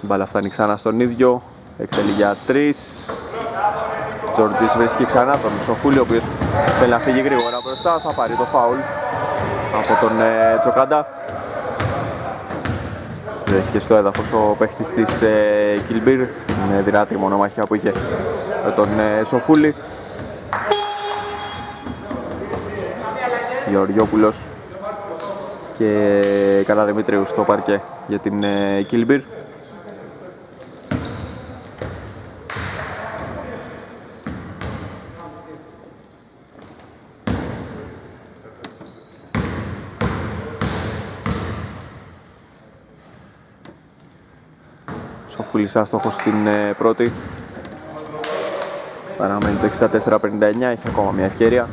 Speaker 1: Μπαλά φτάνει ξανά στον ίδιο. Εκτελεί για 3 Τζορτζής βρίσκει ξανά τον Σοφούλη ο οποίος θέλει να φύγει γρήγορα μπροστά. Θα πάρει το φάουλ από τον ε, Τσοκάντα Βρέθηκε στο έδαφος ο παίχτης της ε, Κιλμπίρ στην ε, δυνατή μονομαχία που είχε με τον ε, Σοφούλη. Γεωργιόπουλος και Καραδημήτριου στο παρκέ για την ε, Κιλμπίρ Σοφούλης άστοχος στην ε, πρώτη. Παραμένει το 64-59, έχει ακόμα μια ευκαιρία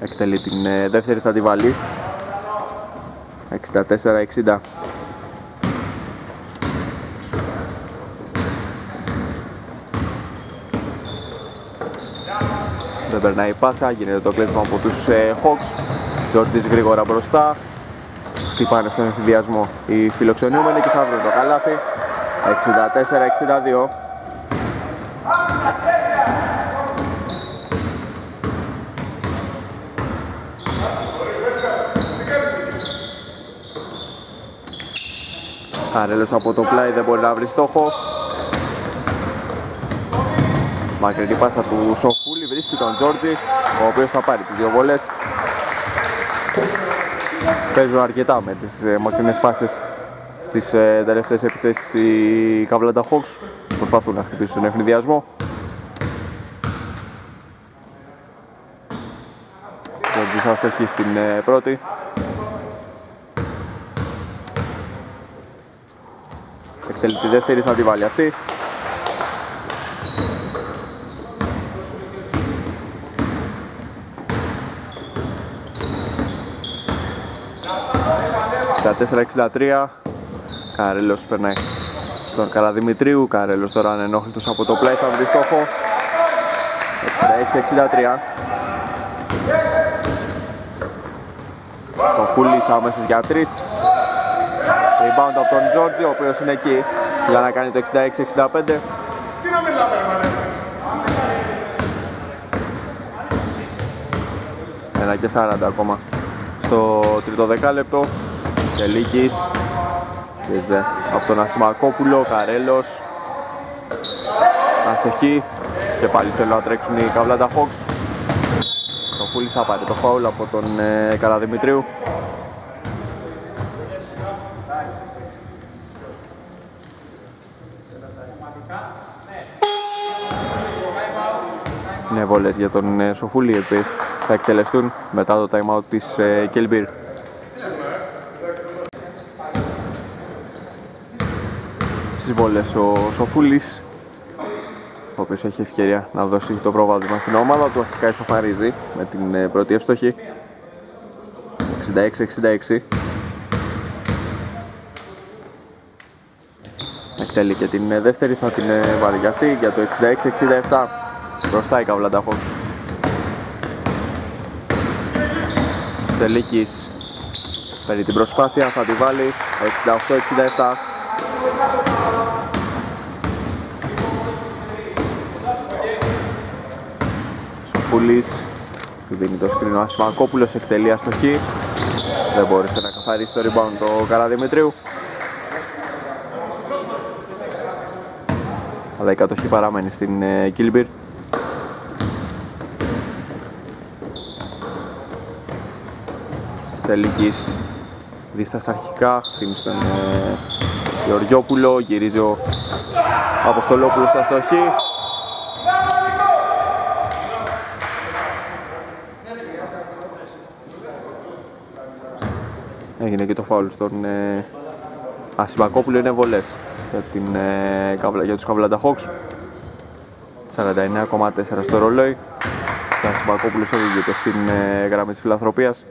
Speaker 1: Εκτελεί την ε, δεύτερη, θα τη βάλει. 64-60 Δεν περνάει η πάσα, γίνεται το κλείσμα από τους ε, Hawks. Τζόρτζης γρήγορα μπροστά. Χτυπάνε στον εφηδιασμό οι φιλοξενούμενοι και θα βρουν το καλάθι. 64-62 Χαρέλος από το πλάι δεν μπορεί να βρει στόχο. Μακρινή πάσα του Σοφούλη βρίσκει τον Τζόρτζι ο οποίος θα πάρει τις δύο βολές. Παίζουν αρκετά με τις ε, μακρινές φάσεις στις ε, τελευταίες επιθέσεις οι Καβλάντα Hawks. Προσπαθούν να χτυπήσουν τον ευνηδιασμό. Τζορτζής αστοχή στην ε, πρώτη εκτελεί τη δεύτερη θα τη βάλει αυτή. Στα 4-63 Καρέλος περνάει στον Καραδημητρίου Καρέλος τώρα ανενόχλητος από το πλάι θα βρει στόχο. 66-63 Σοφούλης άμεσες για 3 Rebound από τον Τζόρτζι ο οποίος είναι εκεί για να κάνει το 66-65 Ένα και 40 ακόμα στο τρίτο δεκάλεπτο. Τελίκης Είδε από τον Ασημακόπουλο, Καρέλος. Αστεχή και πάλι θέλουν να τρέξουν οι Καβλάντα Hawks. Ο Φούλης θα πάρει το φάουλ από τον ε, Καραδημητρίου βολές για τον ε, Σοφούλη οι οποίες θα εκτελεστούν μετά το time out της ε, Κελμπίρ. Στις βολές ο Σοφούλης ο οποίος έχει ευκαιρία να δώσει το προβάδισμα στην ομάδα του αρχικά ισοφαρίζει με την ε, πρώτη εύστοχη. 66-66 Εκτελεί και την δεύτερη θα την βάλει για αυτή για το 66-67 Μπροστά η Καβλάντα Hawks. Σελίκης παίρνει την προσπάθεια, θα τη βάλει 68-67. Σοφούλης δίνει το σκρίνο Ασημακόπουλος, εκτελεί αστοχή. Δεν μπόρεσε να καθαρίσει το rebound το Καραδημητρίου. αλλά η κατοχή παραμένει στην Κίλμπιρ. Τελικής δίστας αρχικά, αφήνεις στον ε, Γεωργιόπουλο, γυρίζει ο Αποστολόπουλος στα στοχή. Έγινε και το φάουλ στον ε, Ασυμπακόπουλο, είναι βολές για, την, ε, για τους Καβλάντα Hawks. 49,4 στο ρολόι. Ο Ασυμπακόπουλος οδηγείται στην ε, γραμμή της φιλανθρωπίας.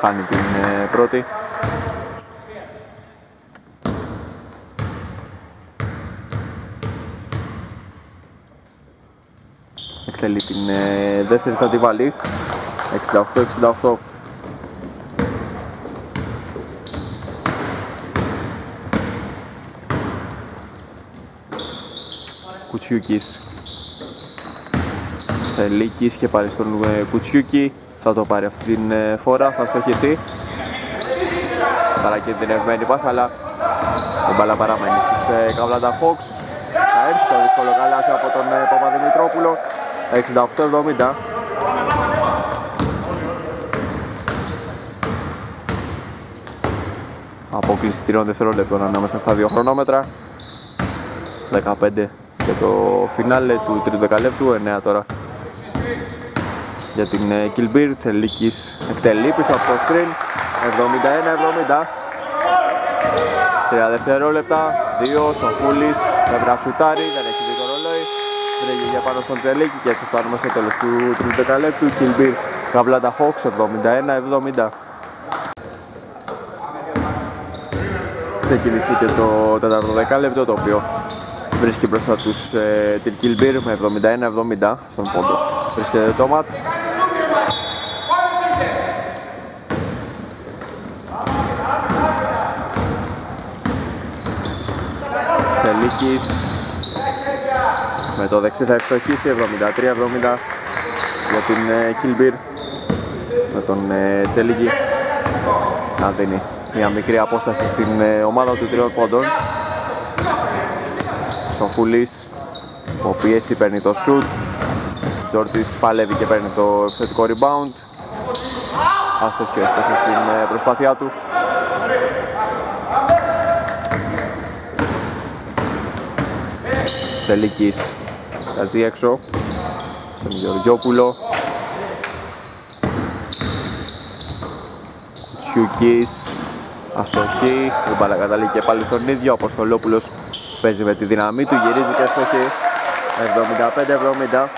Speaker 1: Χάνει την ε, πρώτη. Εκτελεί την ε, δεύτερη, θα τη βάλει. 68-68. Κουτσιούκης Σελίκης και πάλι στον ε, Κουτσιούκη θα το πάρει αυτή την ε, φορά, θα στοχίσει. Καλά και την ευμένη πάσα, αλλά η μπάλα παραμένει στις ε, Καβλάντα Fox. Θα έρθει το δύσκολο καλάθι από τον ε, Παπαδημητρόπουλο. 68-70. Απόκληση τριών δευτερόλεπτων ανάμεσα στα δύο χρονόμετρα. 15 και το φινάλε του τρίτου δεκαλέπτου, 9 τώρα για την Κιλμπίρ, ε, Τσελίκης. Εκτελεί πίσω από το screen. 71-70 3 δευτερόλεπτα, 2, Σοφούλης. Ευρά σουτάρι, δεν έχει δει το ρολόι. Βρέγει για πάνω στον Τσελίκη και έτσι φτάνουμε στο τέλος του τρίτου δεκαλέπτου. Κιλμπίρ, Καβλάντα Χόξ 71-70 Ξεκινήσει και το τέταρτο δεκάλεπτο το οποίο βρίσκει μπροστά τους ε, την Κιλμπίρ με 71-70 στον πόντο. Βρίσκεται το μάτς Τσελίκης με το δεξί θα ευστοχίσει 73-70 για την ε, Κιλμπίρ με τον ε, Τσελίκη να δίνει μια μικρή απόσταση στην ε, ομάδα του τριών πόντων. Σοφούλης ο πίεση παίρνει το shoot. Τζόρτζης παλεύει και παίρνει το επιθετικό rebound. Άστοχη έστωσε στην προσπάθειά του Σελίκης βγάζει έξω. Στον Γεωργιόπουλο. Κουτσιούκης. Αστοχή. Η μπάλα καταλήγει και πάλι στον ίδιο. Αποστολόπουλος παίζει με τη δύναμή του. Γυρίζει και αστοχή. 75-70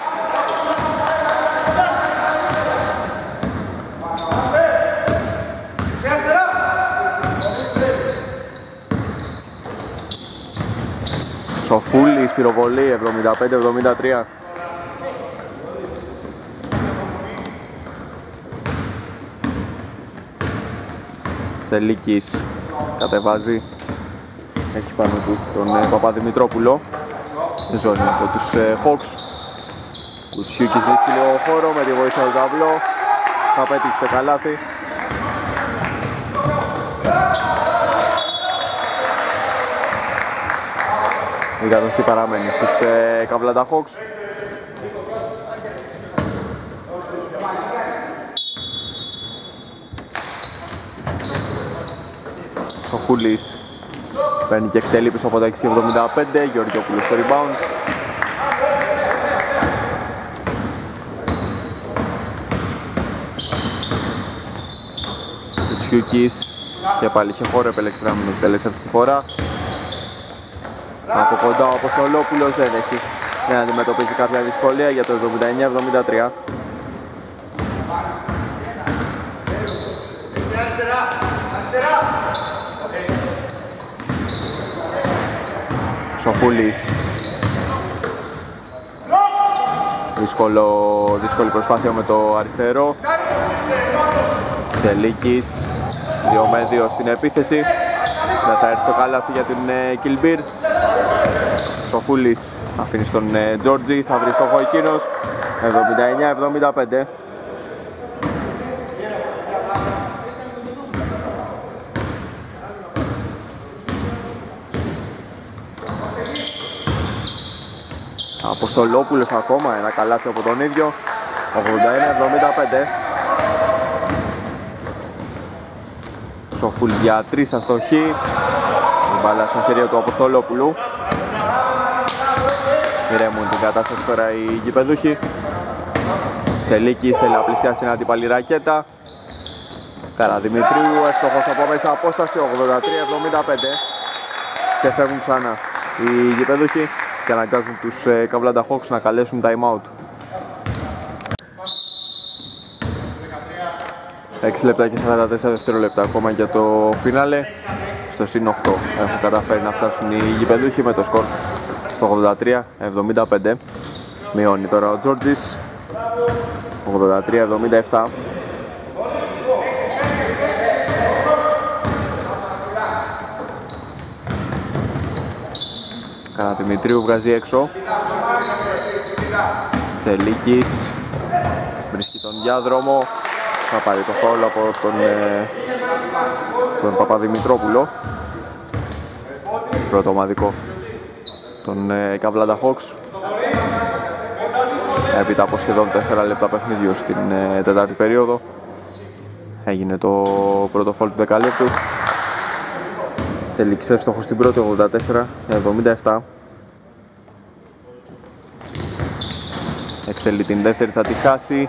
Speaker 1: Σοφούλης πυροβολή 75-73 Τσελίκης κατεβάζει. Έχει πάνω του τον ε, Παπαδημητρόπουλο. Ζώνη από τους ε, Hawks. Κουτσιούκης βρίσκει λίγο χώρο με τη βοήθεια του ταυλό θα πέτυχε το καλάθι Η κατοχή παραμένει στους ε, Καβλάντα Hawks. Σοφούλης παίρνει και εκτελεί πίσω από τα 6.75, Γεωργιόπουλος στο rebound. Τσιούκης και πάλι είχε χώρο, επέλεξε να μην εκτελέσει αυτή τη φορά. Από κοντά ο Αποστολόπουλος δεν έχει να αντιμετωπίσει κάποια δυσκολία για το 79-73. Σοφούλης. Δύσκολο, δύσκολη προσπάθεια με το αριστερό. Τελίκης. 2 με 2 στην επίθεση. Δεν θα έρθει το καλάθι για την Κιλμπίρ Σοφούλης αφήνει στον Τζόρτζι, θα βρει στόχο εκείνος. 79-75 Αποστολόπουλος ακόμα, ένα καλάθι από τον ίδιο. 81-75 Σοφούλ για 3 αστοχή. Η μπάλα στα χέρια του Αποστολόπουλου Ηρέμουν την κατάσταση τώρα οι γηπεδούχοι Σελίκη θέλει να πλησιάσει την αντίπαλη ρακέτα Καραδημητρίου, εύστοχος από μέσα απόσταση 83-75 και φεύγουν ξανά οι γηπεδούχοι και αναγκάζουν τους ε, Καβλάντα Hawks να καλέσουν time out. 6 λεπτά και 44 δευτερόλεπτα ακόμα για το φινάλε. Στο συν 8 έχουν καταφέρει να φτάσουν οι γηπεδούχοι με το σκορ στο 83-75. Μειώνει τώρα ο Τζόρτζης. 83-77. Δημητρίου βγάζει έξω. Τσελίκης βρίσκει τον διάδρομο. Θα πάρει το φόλο από τον, ε, τον Παπαδημητρόπουλο. Πρώτο ομαδικό τον ε, Καβλάντα Hawks. Έπειτα από σχεδόν 4 λεπτά παιχνίδιου στην ε, τετάρτη περίοδο. Έγινε το πρώτο φόλ του δεκαλέπτου. Τσελίκης εύστοχος στην πρώτη 84-77. Εκτελεί την δεύτερη, θα τη χάσει.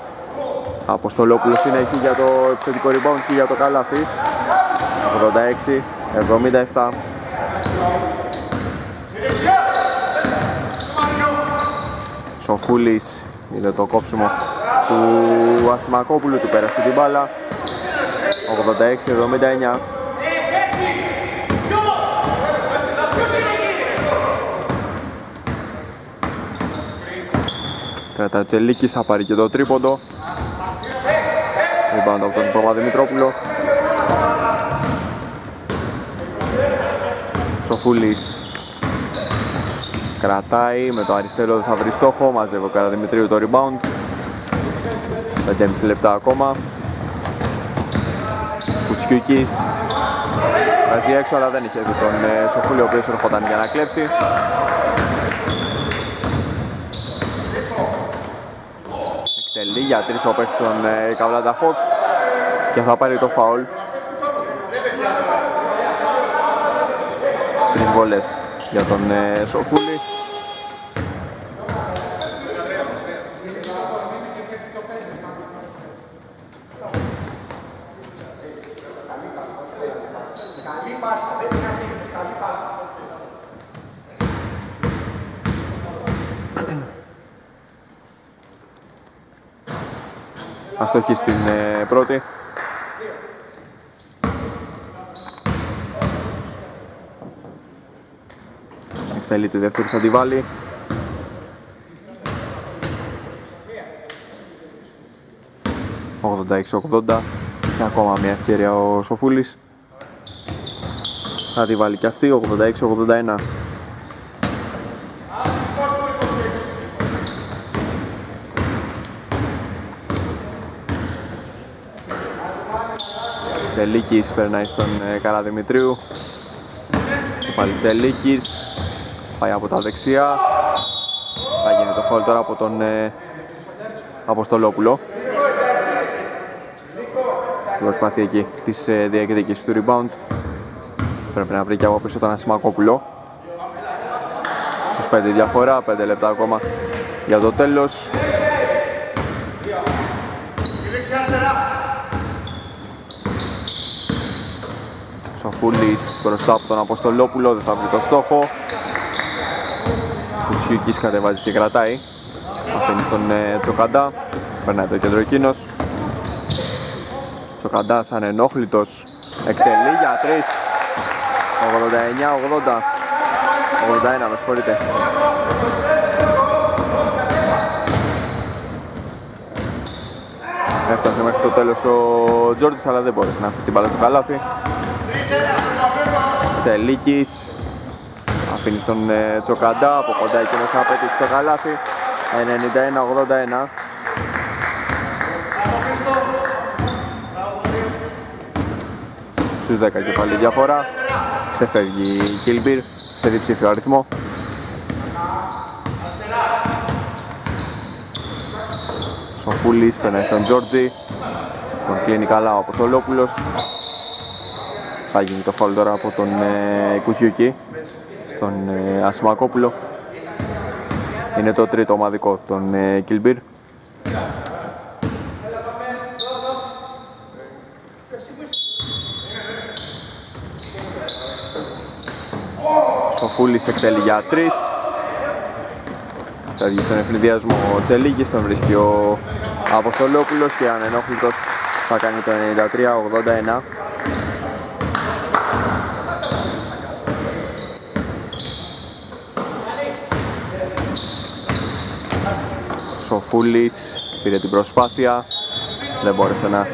Speaker 1: Αποστολόπουλος συνέχει για το επιθετικό rebound και για το καλάθι. 86-77. Σοφούλης είδε το κόψιμο του Ασημακόπουλου, του πέρασε την μπάλα. 86-79. Κρατατσελίκης θα πάρει και το τρίποντο. Rebound από τον Παπαδημητρόπουλο. Σοφούλης κρατάει με το αριστερό δεν θα βρει στόχο. Μαζεύει ο Καραδημητρίου το rebound. 5,5 λεπτά ακόμα. Κουτσιούκης βάζει έξω αλλά δεν είχε δει τον ε, Σοφούλη ο οποίος ερχόταν για να κλέψει. Εκτελεί για τρεις ο παίκτης των Καβλάντα Fox και θα πάρει το φάουλ. Τρεις βολές για τον ε, Σοφούλη. Αστοχή στην ε, πρώτη. Θέλει τη δεύτερη θα τη βάλει. ...86-80... ...και ακόμα μια ευκαιρία ο Σοφούλης... ...θα τη βάλει και αυτή... ...86-81... Τσελίκης περνάει στον ε, Καραδημητρίου πάλι Τσελίκης πάει από τα δεξιά. Θα γίνει το φόλ τώρα από τον ε, Αποστολόπουλο. Προσπαθεί εκεί της ε, διεκδίκησης του rebound. Πρέπει να βρει και από πίσω τον Ασημακόπουλο. Στους 5 διαφορά, 5 λεπτά ακόμα για το τέλος Σοφούλης μπροστά από τον Αποστολόπουλο, δεν θα βρει το στόχο. Κουτσιούκης κατεβάζει και κρατάει. Αφήνει στον ε, Τσοκαντά, περνάει το κέντρο εκείνος. Τσοκαντάς ανενόχλητος, εκτελεί για 3. 89-80. 81 με συγχωρείτε. Έφτασε μέχρι το τέλος ο Τζόρτζης αλλά δεν μπόρεσε να αφήσει την μπάλα στο καλάθι. Τσελίκης. Αφήνει στον ε, Τσοκαντά από κοντά εκείνος να πετύχει το καλάθι. 91-81 Στους 10 και πάλι διαφορά. Ξεφεύγει η Κίλμπιρ σε διψήφιο αριθμό. Σοφούλης περνάει στον Τζόρτζι τον κλείνει καλά ο Αποστολόπουλος. Θα γίνει το φάουλ τώρα από τον ε, Κουτσιουκή στον ε, Ασημακόπουλο. Είναι το τρίτο ομαδικό των ε, Κιλμπίρ. Σοφούλης εκτελεί για τρεις. Θα βγει στον ευνηδιασμό ο Τσελίκης, τον βρίσκει ο Αποστολόπουλος και ανενόχλητος θα κάνει το 93-81. Σοφούλης πήρε την προσπάθεια. Δεν μπόρεσε να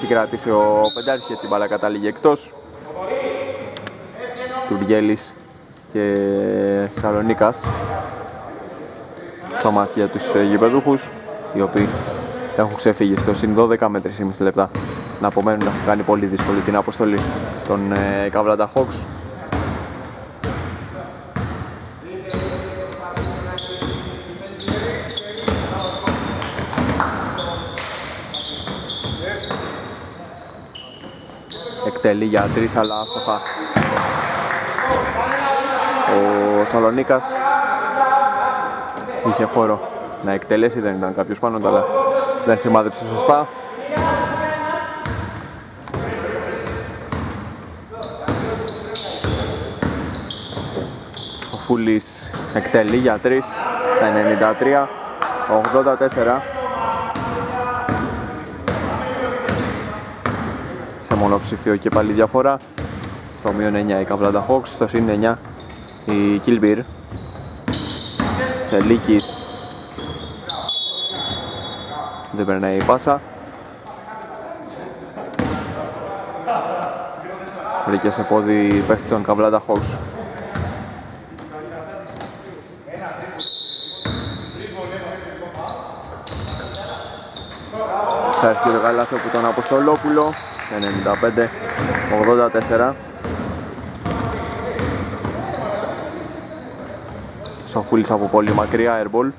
Speaker 1: συγκρατήσει ο Πεντάρης και έτσι μπάλα κατάληγε εκτός. Τουργέλης και Σαλονίκας στο μάτι για τους ε, γηπεδούχους οι οποίοι έχουν ξεφύγει στο συν 12 με 3,5 λεπτά. Να απομένουν να έχουν κάνει πολύ δύσκολη την αποστολή των ε, Καβλάντα Hawks εκτελεί για τρεις αλλά άστοχα. Ο Σαλονίκας είχε χώρο να εκτελέσει, δεν ήταν κάποιος πάνω αλλά δεν σημάδεψε σωστά. Ο Φούλης εκτελεί για τρεις στα 93 84 μονοψηφίο και πάλι διαφορά. Στο μείον 9 η Καβλάντα Hawks, στο συν 9 η Κιλμπίρ. Τσελίκης δεν περνάει η πάσα. Βρήκε σε πόδι παίχτη των Καβλάντα Hawks. Θα έρθει το καλάθι από τον Αποστολόπουλο. 95-84 Σοφούλης από πολύ μακριά airball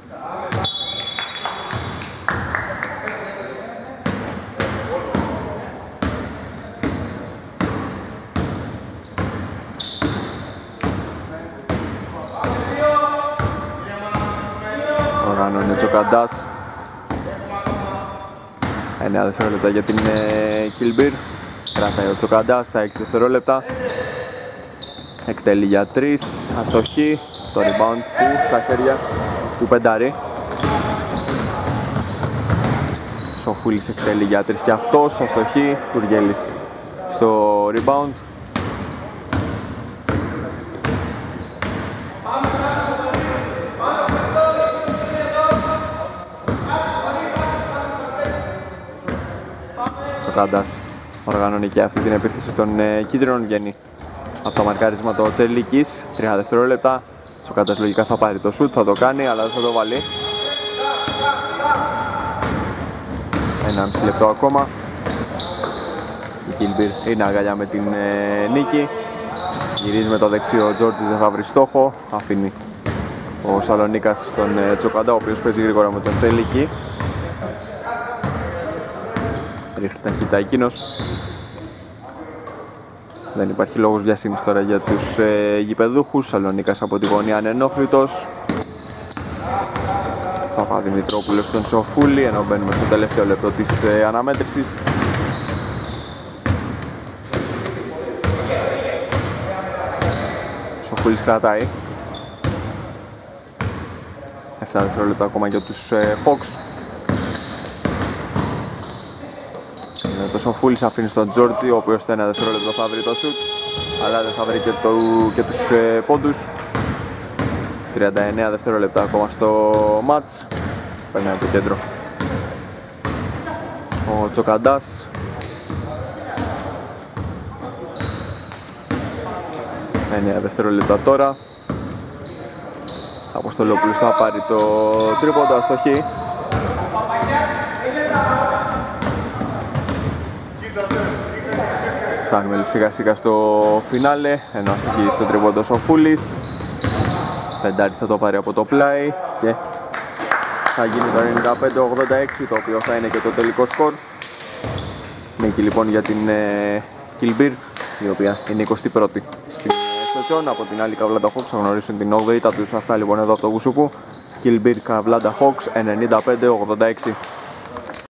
Speaker 1: Οργανώνει ο Τσοκαντάς 9 δευτερόλεπτα για την Κιλμπίρ. Κρατάει ο Τσοκαντά στα 6 δευτερόλεπτα. Εκτελεί για 3, αστοχή. Το rebound του στα χέρια του Πεντάρη. Σοφούλης εκτελεί για 3 και αυτός, αστοχή. Τουργέλης στο rebound. Τσοκάντας οργανώνει και αυτή την επίθεση των ε, κίτρινων βγαίνει από το μαρκάρισμα το Τσελίκης 30 δευτερόλεπτα. Τσοκάντας λογικά θα πάρει το σουτ, θα το κάνει αλλά δεν θα το βάλει. Ένα μισή λεπτό ακόμα. Η Κίλμπιρ είναι αγκαλιά με την ε, νίκη. Γυρίζει με το δεξί ο Τζόρτζης δεν θα βρει στόχο. Αφήνει ο Σαλονίκας στον ε, Τσοκάντα ο οποίος παίζει γρήγορα με τον Τσελίκη ρίχνει ταχύτητα εκείνος. Δεν υπάρχει λόγος διασύνης τώρα για τους ε, γηπεδούχους. Σαλονίκας από τη γωνία ανενόχλητος. Παπαδημητρόπουλος στον Σοφούλη, ενώ μπαίνουμε στο τελευταίο λεπτό της ε, αναμέτρησης. Σοφούλης κρατάει. 7 δευτερόλεπτα ακόμα για τους ε, Hawks. Το Σοφούλης αφήνει στον Τζόρτζι, ο οποίος στο ένα δευτερόλεπτο θα βρει το σουτ, αλλά δεν θα βρει και, το, και τους ε, πόντους. 39 δευτερόλεπτα ακόμα στο μάτς. Περνάει το κέντρο. Ο Τσοκαντάς. Εννέα δευτερόλεπτα τώρα. Αποστολόπουλος θα πάρει το τρίποντο αστοχή. Φτάνουμε σιγά σιγά στο φινάλε, ενώ αστοιχεί στο τριβόντος ο Φούλης. Πεντάρης θα το πάρει από το πλάι και θα γίνει το 95-86 το οποίο θα είναι και το τελικό σκορ. Νίκη λοιπόν για την ε, Kilbir η οποία είναι 21η στην Σοτσόν. Από την άλλη Καβλάντα Hawks θα γνωρίσουν την 8η. Τα τους αυτά λοιπόν εδώ από το Γουσουπού. Kilbir Καβλάντα Hawks 95-86.